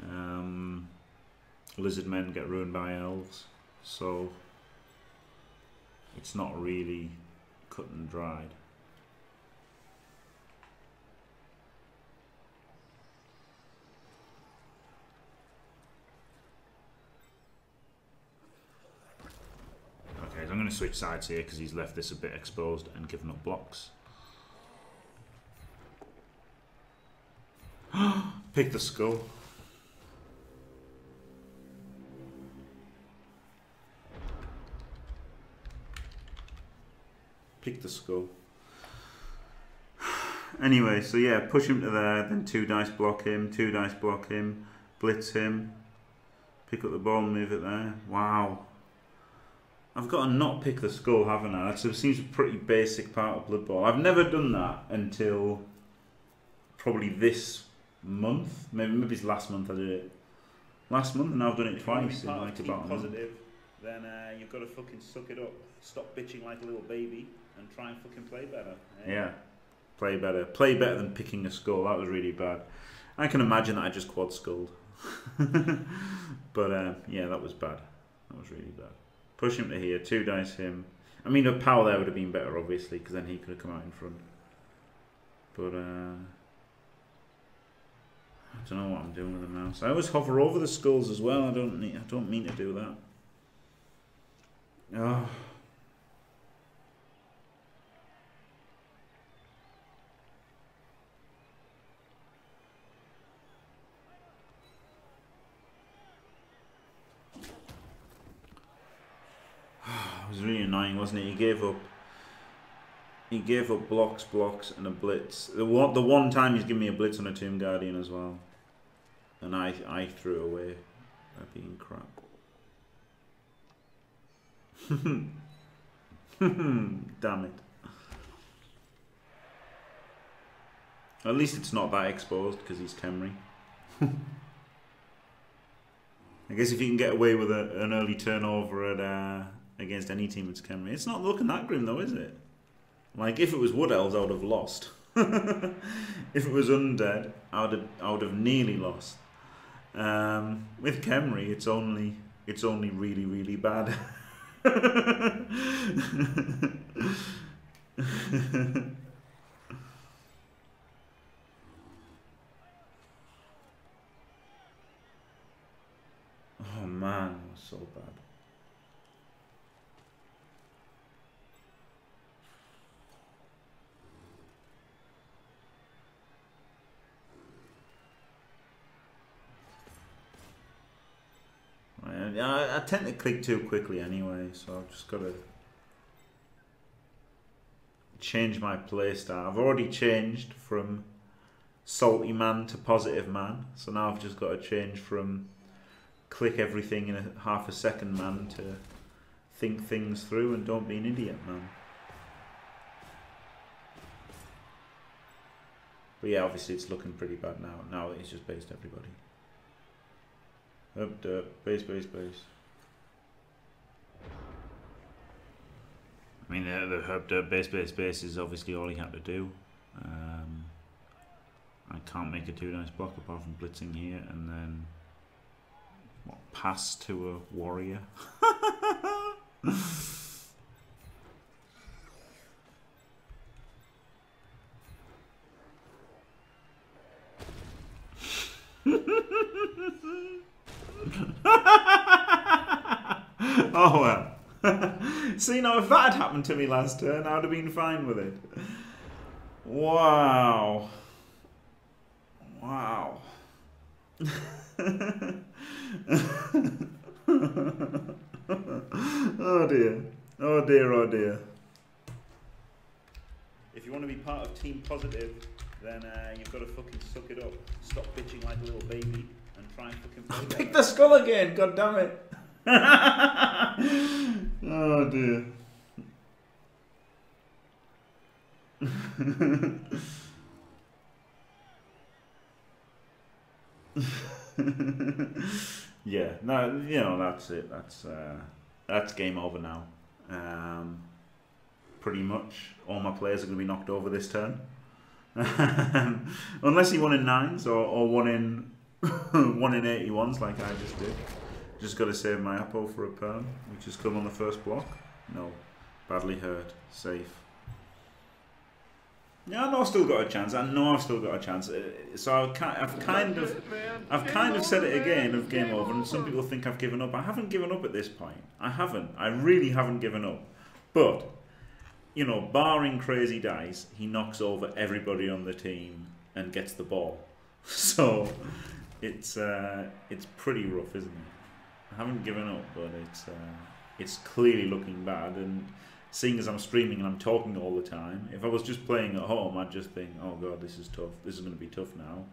Um, lizard men get ruined by elves. So it's not really cut and dried. Okay, so I'm going to switch sides here because he's left this a bit exposed and given up blocks. Pick the skull. Pick the skull. Anyway, so yeah, push him to there, then two dice block him, two dice block him, blitz him, pick up the ball and move it there. Wow. I've got to not pick the skull, haven't I? That seems a pretty basic part of Blood Bowl. I've never done that until probably this month. Maybe maybe it's last month I did it. Last month, and I've done it twice in like about positive. Then uh, you've got to fucking suck it up. Stop bitching like a little baby and try and fucking play better. Yeah. yeah. Play better. Play better than picking a skull. That was really bad. I can imagine that I just quad skulled. but uh, yeah, that was bad. That was really bad. Push him to here. Two dice him. I mean, the power there would have been better, obviously, because then he could have come out in front. But uh, I don't know what I'm doing with the mouse. I always hover over the skulls as well. I don't need. I don't mean to do that. Oh. it was really annoying, wasn't it? He gave up he gave up blocks, blocks, and a blitz. The one, the one time he's given me a blitz on a Tomb Guardian as well. And I, I threw away that being crap. Damn it. At least it's not that exposed because he's Khemri. I guess if you can get away with a, an early turnover at uh, against any team, it's Khemri. It's not looking that grim though, is it? Like if it was Wood Elves, I would have lost. if it was Undead, I would have, I would have nearly lost. Um, with Khemri, it's only it's only really really bad. oh man, so bad. I, I tend to click too quickly anyway, so I've just got to change my playstyle. I've already changed from salty man to positive man, so now I've just got to change from click everything in a half a second man to think things through and don't be an idiot man. But yeah, obviously it's looking pretty bad now. Now he's just based everybody. Up, up, base, base, base. I mean, the, the herb dirt base, base, base is obviously all he had to do. Um, I can't make a two dice block apart from blitzing here and then what, pass to a warrior. oh well. See, now if that had happened to me last turn, I would have been fine with it. Wow. Wow. oh dear. Oh dear, oh dear. If you want to be part of Team Positive, then uh, you've got to fucking suck it up. Stop bitching like a little baby and try and fucking Pick the skull again, god damn it. Oh dear. yeah, no, you know that's it. That's uh, that's game over now. Um, pretty much, all my players are going to be knocked over this turn, unless he won in nines or, or one in one in eighty ones like I just did. Just got to save my apo for a perm, which has come on the first block. No, badly hurt. Safe. Yeah, I know I've still got a chance. I know I've still got a chance. Uh, so I've kind, I've kind of, I've kind of said it again of game over, and some people think I've given up. I haven't given up at this point. I haven't. I really haven't given up. But, you know, barring crazy dice, he knocks over everybody on the team and gets the ball. So, it's uh, it's pretty rough, isn't it? I haven't given up, but it's uh, it's clearly looking bad and seeing as I'm streaming and I'm talking all the time, if I was just playing at home, I'd just think, oh god, this is tough. This is going to be tough now,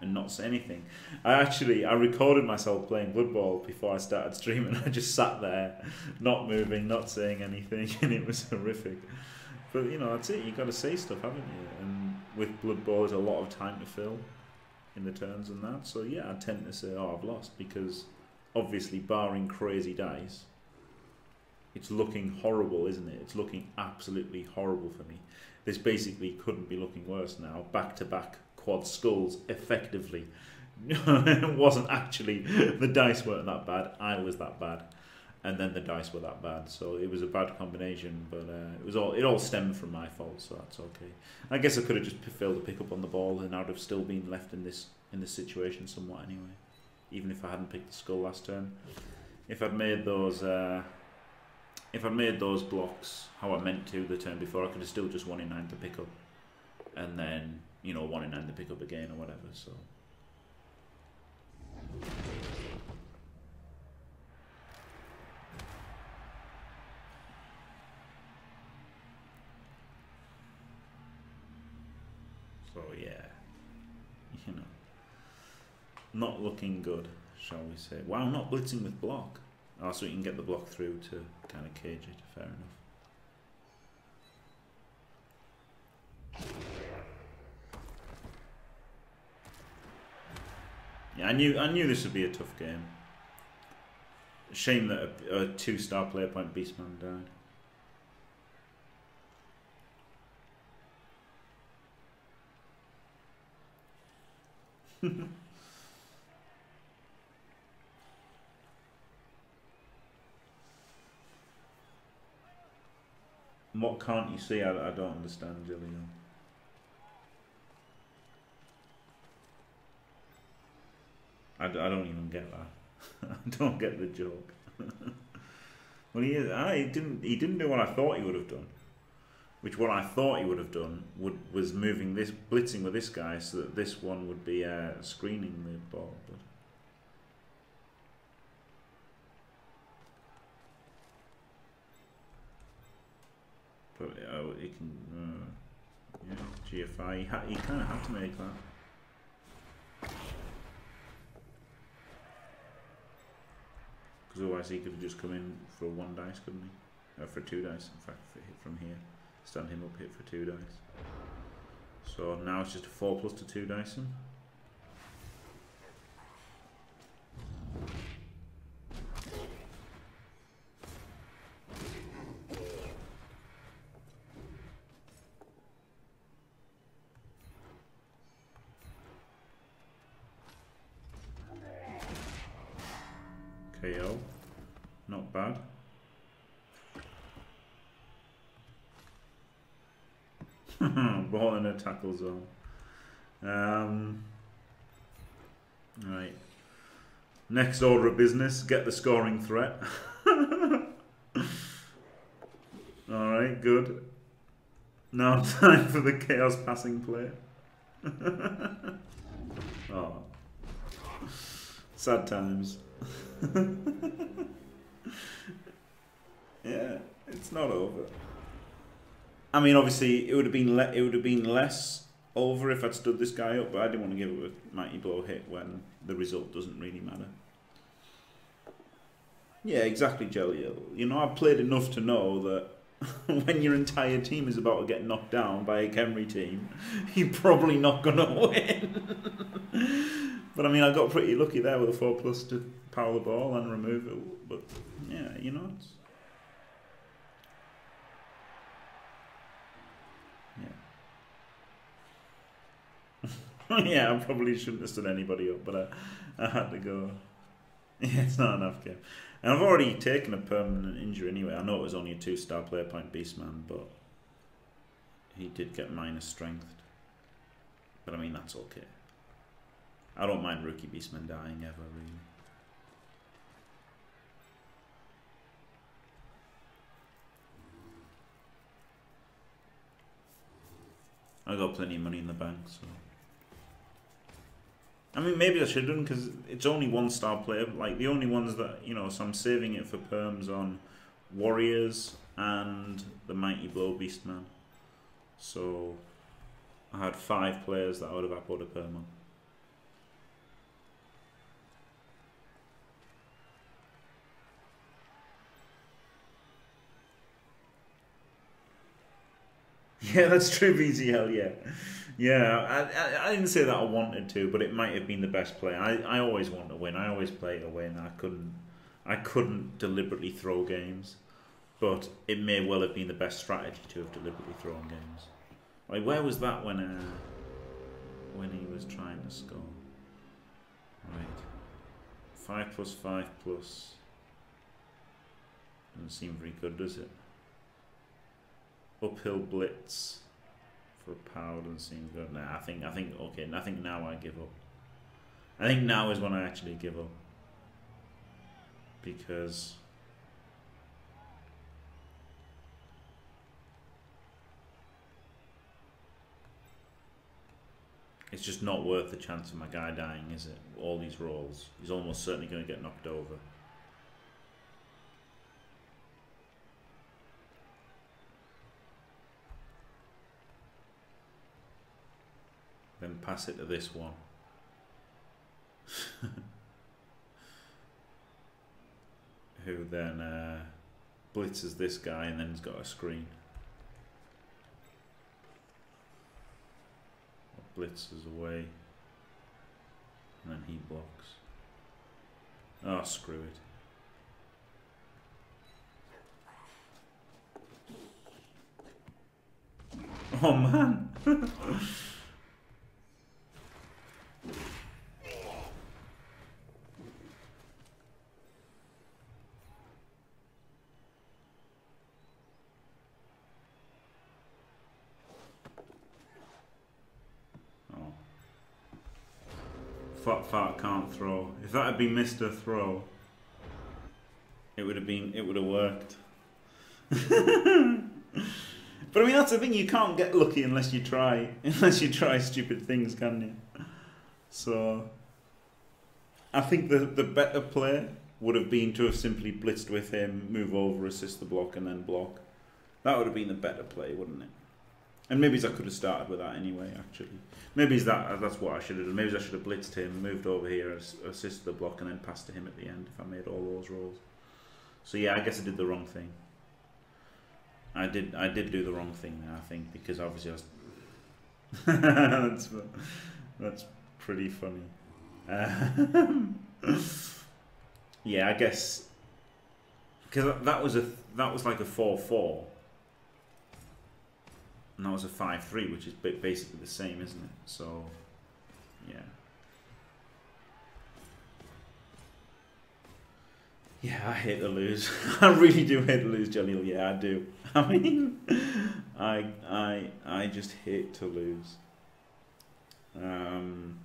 and not say anything. I actually I recorded myself playing Blood Bowl before I started streaming. I just sat there, not moving, not saying anything, and it was horrific. But you know, that's it. You have got to say stuff, haven't you? And with Blood Bowl, there's a lot of time to fill in the turns and that. So yeah, I tend to say, oh, I've lost because obviously, barring crazy dice it's looking horrible, isn't it? It's looking absolutely horrible for me. This basically couldn't be looking worse now. Back to back quad skulls, effectively. it wasn't actually, the dice weren't that bad. I was that bad. And then the dice were that bad. So it was a bad combination, but uh, it was all it all stemmed from my fault, so that's okay. I guess I could have just failed to pick up on the ball and I'd have still been left in this in this situation somewhat anyway. Even if I hadn't picked the skull last turn. If I'd made those uh, if I'd made those blocks how I meant to the turn before, I could have still just one in nine to pick up, and then you know one in nine to pick up again or whatever. So. So yeah, not looking good, shall we say? Wow, not blitzing with block. Oh, so you can get the block through to kind of cage it. Fair enough. Yeah, I knew I knew this would be a tough game. Shame that a, a two-star player point Beastman died. What can't you see? I, I don't understand, Gillian. I, I don't even get that. I don't get the joke. well, he is. I, he didn't. He didn't do what I thought he would have done. Which what I thought he would have done would was moving this blitzing with this guy so that this one would be uh, screening the ball. But But oh, it can, uh, yeah, GFI. You, kind of have to make that. Because otherwise he could have just come in for one dice, couldn't he? Uh, for two dice, in fact, from here. Stand him up, hit for two dice. So now it's just a 4 plus to 2 Dyson. KO. Tackle zone. Um, right. Next order of business, get the scoring threat. Alright, good. Now time for the chaos passing play. oh. Sad times. yeah, it's not over. I mean, obviously, it would have been it would have been less over if I'd stood this guy up, but I didn't want to give it a mighty blow hit when the result doesn't really matter. Yeah, exactly, Jelly. You know, I've played enough to know that when your entire team is about to get knocked down by a Khemri team, you're probably not going to win. but I mean, I got pretty lucky there with a 4 plus to power the ball and remove it. But yeah, you know, it's. Yeah. I probably shouldn't have stood anybody up, but I, I had to go. Yeah, it's not enough game. And I've already taken a permanent injury anyway. I know it was only a two star player point Beastman, but he did get minus strength. But I mean, that's okay. I don't mind rookie Beastman dying ever, really. I got plenty of money in the bank, so. I mean, maybe I should have because it's only one star player. Like the only ones that you know, so I'm saving it for perms on Warriors and the Mighty Blow Beastman. So I had five players that I would have uploaded a perm on. Yeah, that's true, VZL, yeah. Yeah, I, I, I, didn't say that I wanted to, but it might have been the best play. I, I always want to win. I always play to win. I couldn't I couldn't deliberately throw games, but it may well have been the best strategy to have deliberately thrown games. Like where was that when uh, when he was trying to score? Right, five plus five plus doesn't seem very good, does it? Uphill blitz for power doesn't seem good. Nah, I think I think okay. I think now I give up. I think now is when I actually give up because it's just not worth the chance of my guy dying, is it? All these rolls, he's almost certainly going to get knocked over. Then pass it to this one. Who then uh, blitzes this guy and then he's got a screen. Blitzes away. And then he blocks. Oh, screw it. Oh man! Oh. Fat Fat can't throw. If that had been Mr. Throw, it would have been, it would have worked. but I mean, that's the thing, you can't get lucky unless you try, unless you try stupid things, can you? So, I think the, the better play would have been to have simply blitzed with him, move over, assist the block, and then block. That would have been the better play, wouldn't it? And maybe I could have started with that anyway. Actually, maybe that that's what I should have done. Maybe I should have blitzed him, moved over here, assisted the block, and then passed to him at the end if I made all those rolls. So yeah, I guess I did the wrong thing. I did I did do the wrong thing there, I think, because obviously I was. that's that's pretty funny. Um, yeah, I guess because that was a that was like a four four, and that was a five three, which is basically the same, isn't it? So, yeah. Yeah, I hate to lose. I really do hate to lose, Jalil. Yeah, I do. I mean, I I I just hate to lose. Um.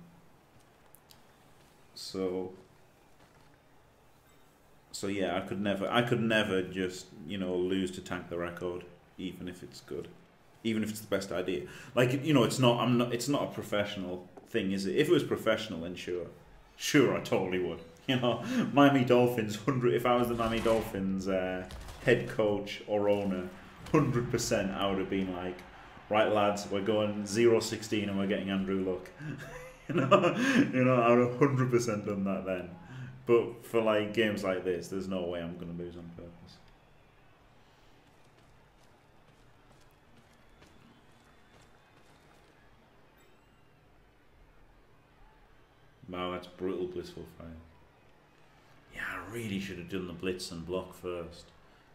So. So yeah, I could never, I could never just you know lose to tank the record, even if it's good, even if it's the best idea. Like you know, it's not, I'm not, it's not a professional thing, is it? If it was professional, then sure, sure, I totally would. You know, Miami Dolphins, hundred. If I was the Miami Dolphins uh, head coach or owner, hundred percent, I would have been like, right, lads, we're going 0-16 and we're getting Andrew Luck. you know, you know, I would have hundred percent done that then. But for like games like this, there's no way I'm to lose on purpose. Wow, that's brutal blissful fire. Yeah, I really should have done the blitz and block first.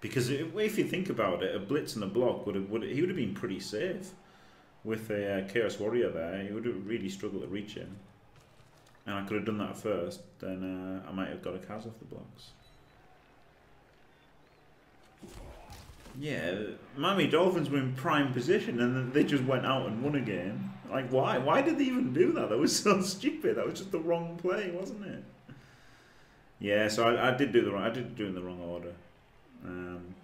Because if you think about it, a blitz and a block would have, would have, he would have been pretty safe with a uh, Chaos Warrior there. He would have really struggled to reach him and I could have done that first, then uh, I might have got a cas off the blocks. Yeah, Miami Dolphins were in prime position and they just went out and won again. Like, why? Why did they even do that? That was so stupid. That was just the wrong play, wasn't it? Yeah, so I, I did do the wrong. I did do in the wrong order, um,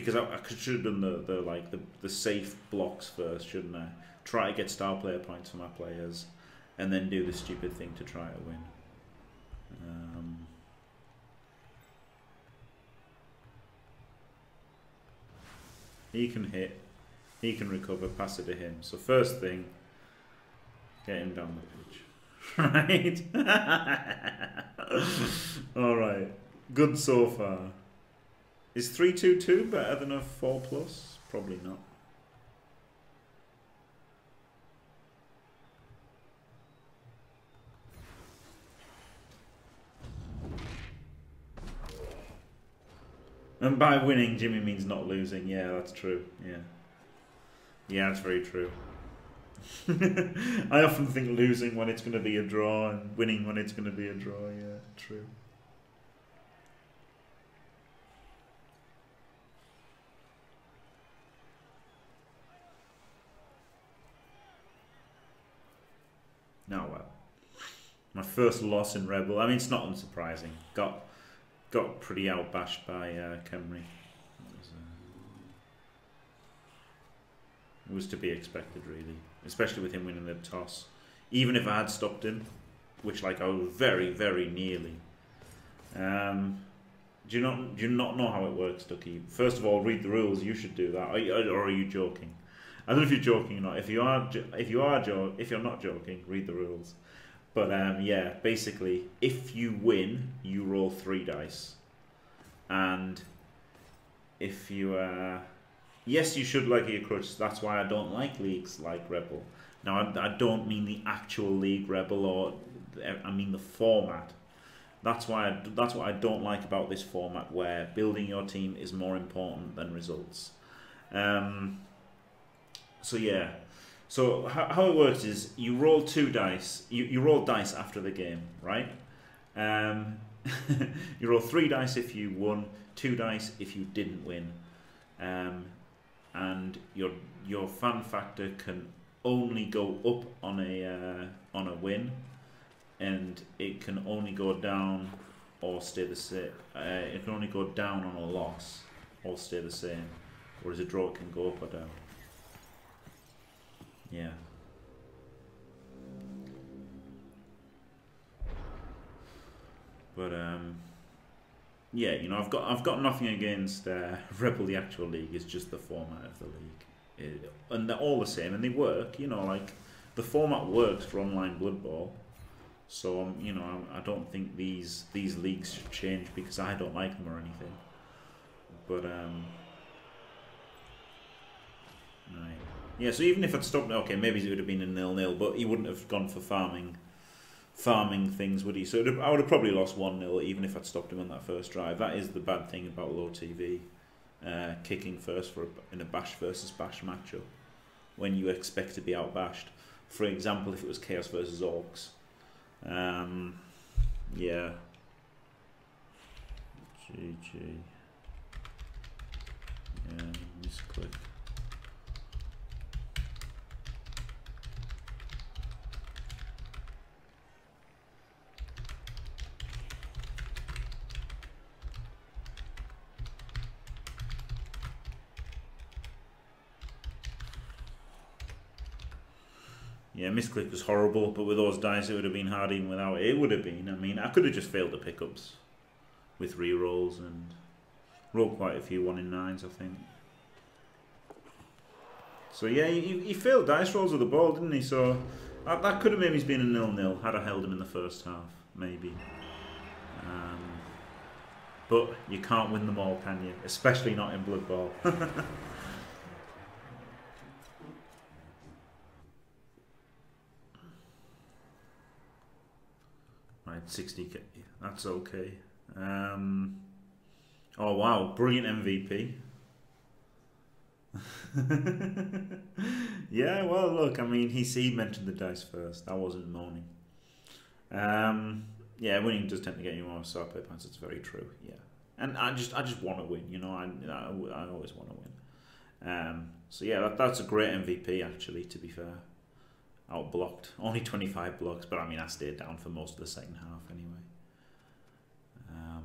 because I, I should have done the, the like the, the safe blocks first, shouldn't I? Try to get star player points for my players and then do the stupid thing to try to win. Um, he can hit, he can recover, pass it to him. So first thing, get him down the pitch. right? Alright. Good so far. Is 322 better than a 4 plus? Probably not. And by winning, Jimmy means not losing. Yeah, that's true. Yeah. Yeah, that's very true. I often think losing when it's going to be a draw and winning when it's going to be a draw. Yeah, true. Now, well, my first loss in REBBL. I mean, it's not unsurprising. Got got pretty outbashed by uh, Khemri. It was, uh, was to be expected, really, especially with him winning the toss. Even if I had stopped him, which like I was very, very nearly. Um, do you not do you not know how it works, Ducky? First of all, read the rules. You should do that. Or are you joking? I don't know if you're joking or not. If you are, if you are if you're not joking, read the rules. But um, yeah, basically, if you win, you roll three dice, and if you uh, yes, you should like your crutch. That's why I don't like leagues like REBBL. Now, I, I don't mean the actual league REBBL, or I mean the format. That's why I, that's what I don't like about this format, where building your team is more important than results. Um, so yeah, so how, how it works is you roll two dice. You, you roll dice after the game, right? Um, you roll three dice if you won, two dice if you didn't win, um, and your your fan factor can only go up on a uh, on a win, and it can only go down or stay the same. Uh, it can only go down on a loss or stay the same, or whereas a draw it can go up or down. Yeah. But um, yeah, you know, I've got I've got nothing against uh, REBBL the actual league. It's just the format of the league, it, and they're all the same, and they work. You know, like the format works for online Blood Bowl. So um, you know, I, I don't think these these leagues should change because I don't like them or anything. But um, right. Yeah, so even if I'd stopped, okay, maybe it would have been a nil-nil, but he wouldn't have gone for farming farming things, would he? So I would have probably lost 1-0 even if I'd stopped him on that first drive. That is the bad thing about low TV. Uh, kicking first for a, in a bash versus bash matchup when you expect to be outbashed. For example, if it was Chaos versus Orcs. Um, yeah. GG. Yeah, misclick. Yeah, misclick was horrible, but with those dice it would have been hard even without it. It would have been. I mean, I could have just failed the pickups with re-rolls and rolled quite a few one in nines, I think. So yeah, he, he failed dice rolls with the ball, didn't he? So that, that could have maybe been a nil-nil had I held him in the first half, maybe. Um, but you can't win them all, can you? Especially not in Blood Bowl. right, 60k. That's okay. Um, oh wow, brilliant MVP. yeah, well, look, I mean, he he mentioned the dice first. That wasn't moaning. Um, yeah, winning does tend to get you more star play points. It's very true. Yeah, and I just I just want to win. You know, I I, I always want to win. Um, so yeah, that, that's a great MVP actually. To be fair, out blocked only twenty five blocks, but I mean I stayed down for most of the second half anyway. Um,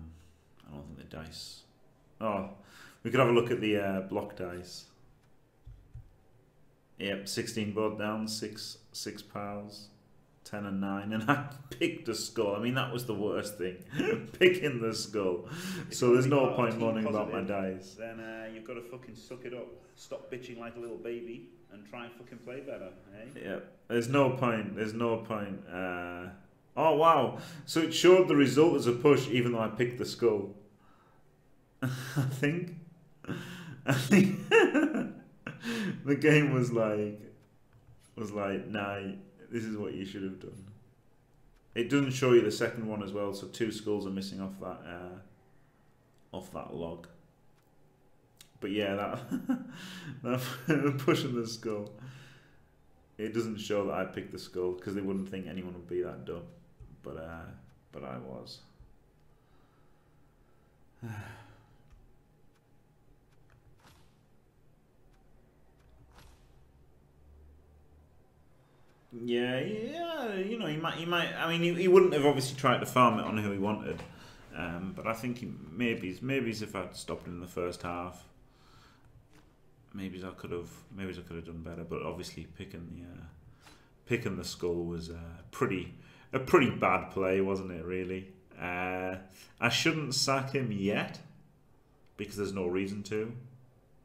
I don't think the dice. Oh, we could have a look at the uh, block dice. Yep, 16 both down, 6 six pows, 10 and 9. And I picked a skull. I mean, that was the worst thing. Picking the skull. If so there's no point moaning about my dice. Then uh, you've got to fucking suck it up. Stop bitching like a little baby and try and fucking play better, eh? Yeah, there's no point. There's no point. Uh, oh, wow. So it showed the result as a push even though I picked the skull. I think. I think. the game was like was like, nah, this is what you should have done. It doesn't show you the second one as well, so two skulls are missing off that uh, off that log. But yeah, that, that pushing the skull. It doesn't show that I picked the skull because they wouldn't think anyone would be that dumb, but uh, but I was. Yeah, yeah, you know, he might, he might. I mean, he, he wouldn't have obviously tried to farm it on who he wanted, um, but I think he, maybe, maybe if I'd stopped him in the first half, maybe I could have, maybe I could have done better. But obviously, picking the, uh, picking the skull was uh, pretty, a pretty bad play, wasn't it? Really, uh, I shouldn't sack him yet because there's no reason to.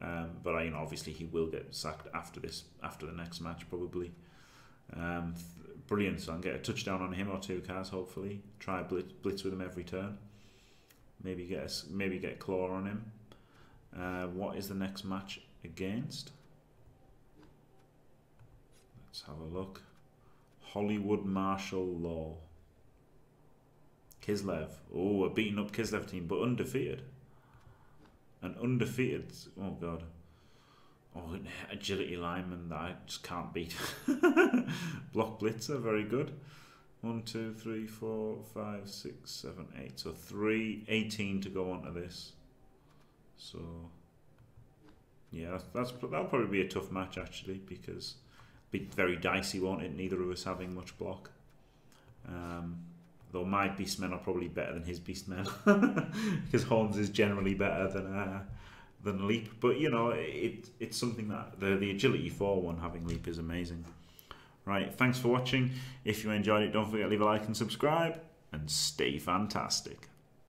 Um, but I, you know, obviously he will get sacked after this, after the next match, probably. Um, brilliant. So I can get a touchdown on him or two cas. Hopefully, try blitz, blitz with him every turn. Maybe get a, maybe get claw on him. Uh, what is the next match against? Let's have a look. Hollywood Martial Law. Kislev. Oh, a beaten up Kislev team, but undefeated. An undefeated. Oh god. Oh, agility lineman that I just can't beat. Block blitzer, very good. One, two, three, four, five, six, seven, eight. So three, 18 to go onto this. So yeah, that's, that's that'll probably be a tough match actually because be very dicey, won't it? Neither of us having much block. Um, though my beastmen are probably better than his beastmen because Horns is generally better than uh, than leap. But you know, it it's something that the the agility for one having leap is amazing. Right, thanks for watching. If you enjoyed it, don't forget to leave a like and subscribe, and stay fantastic.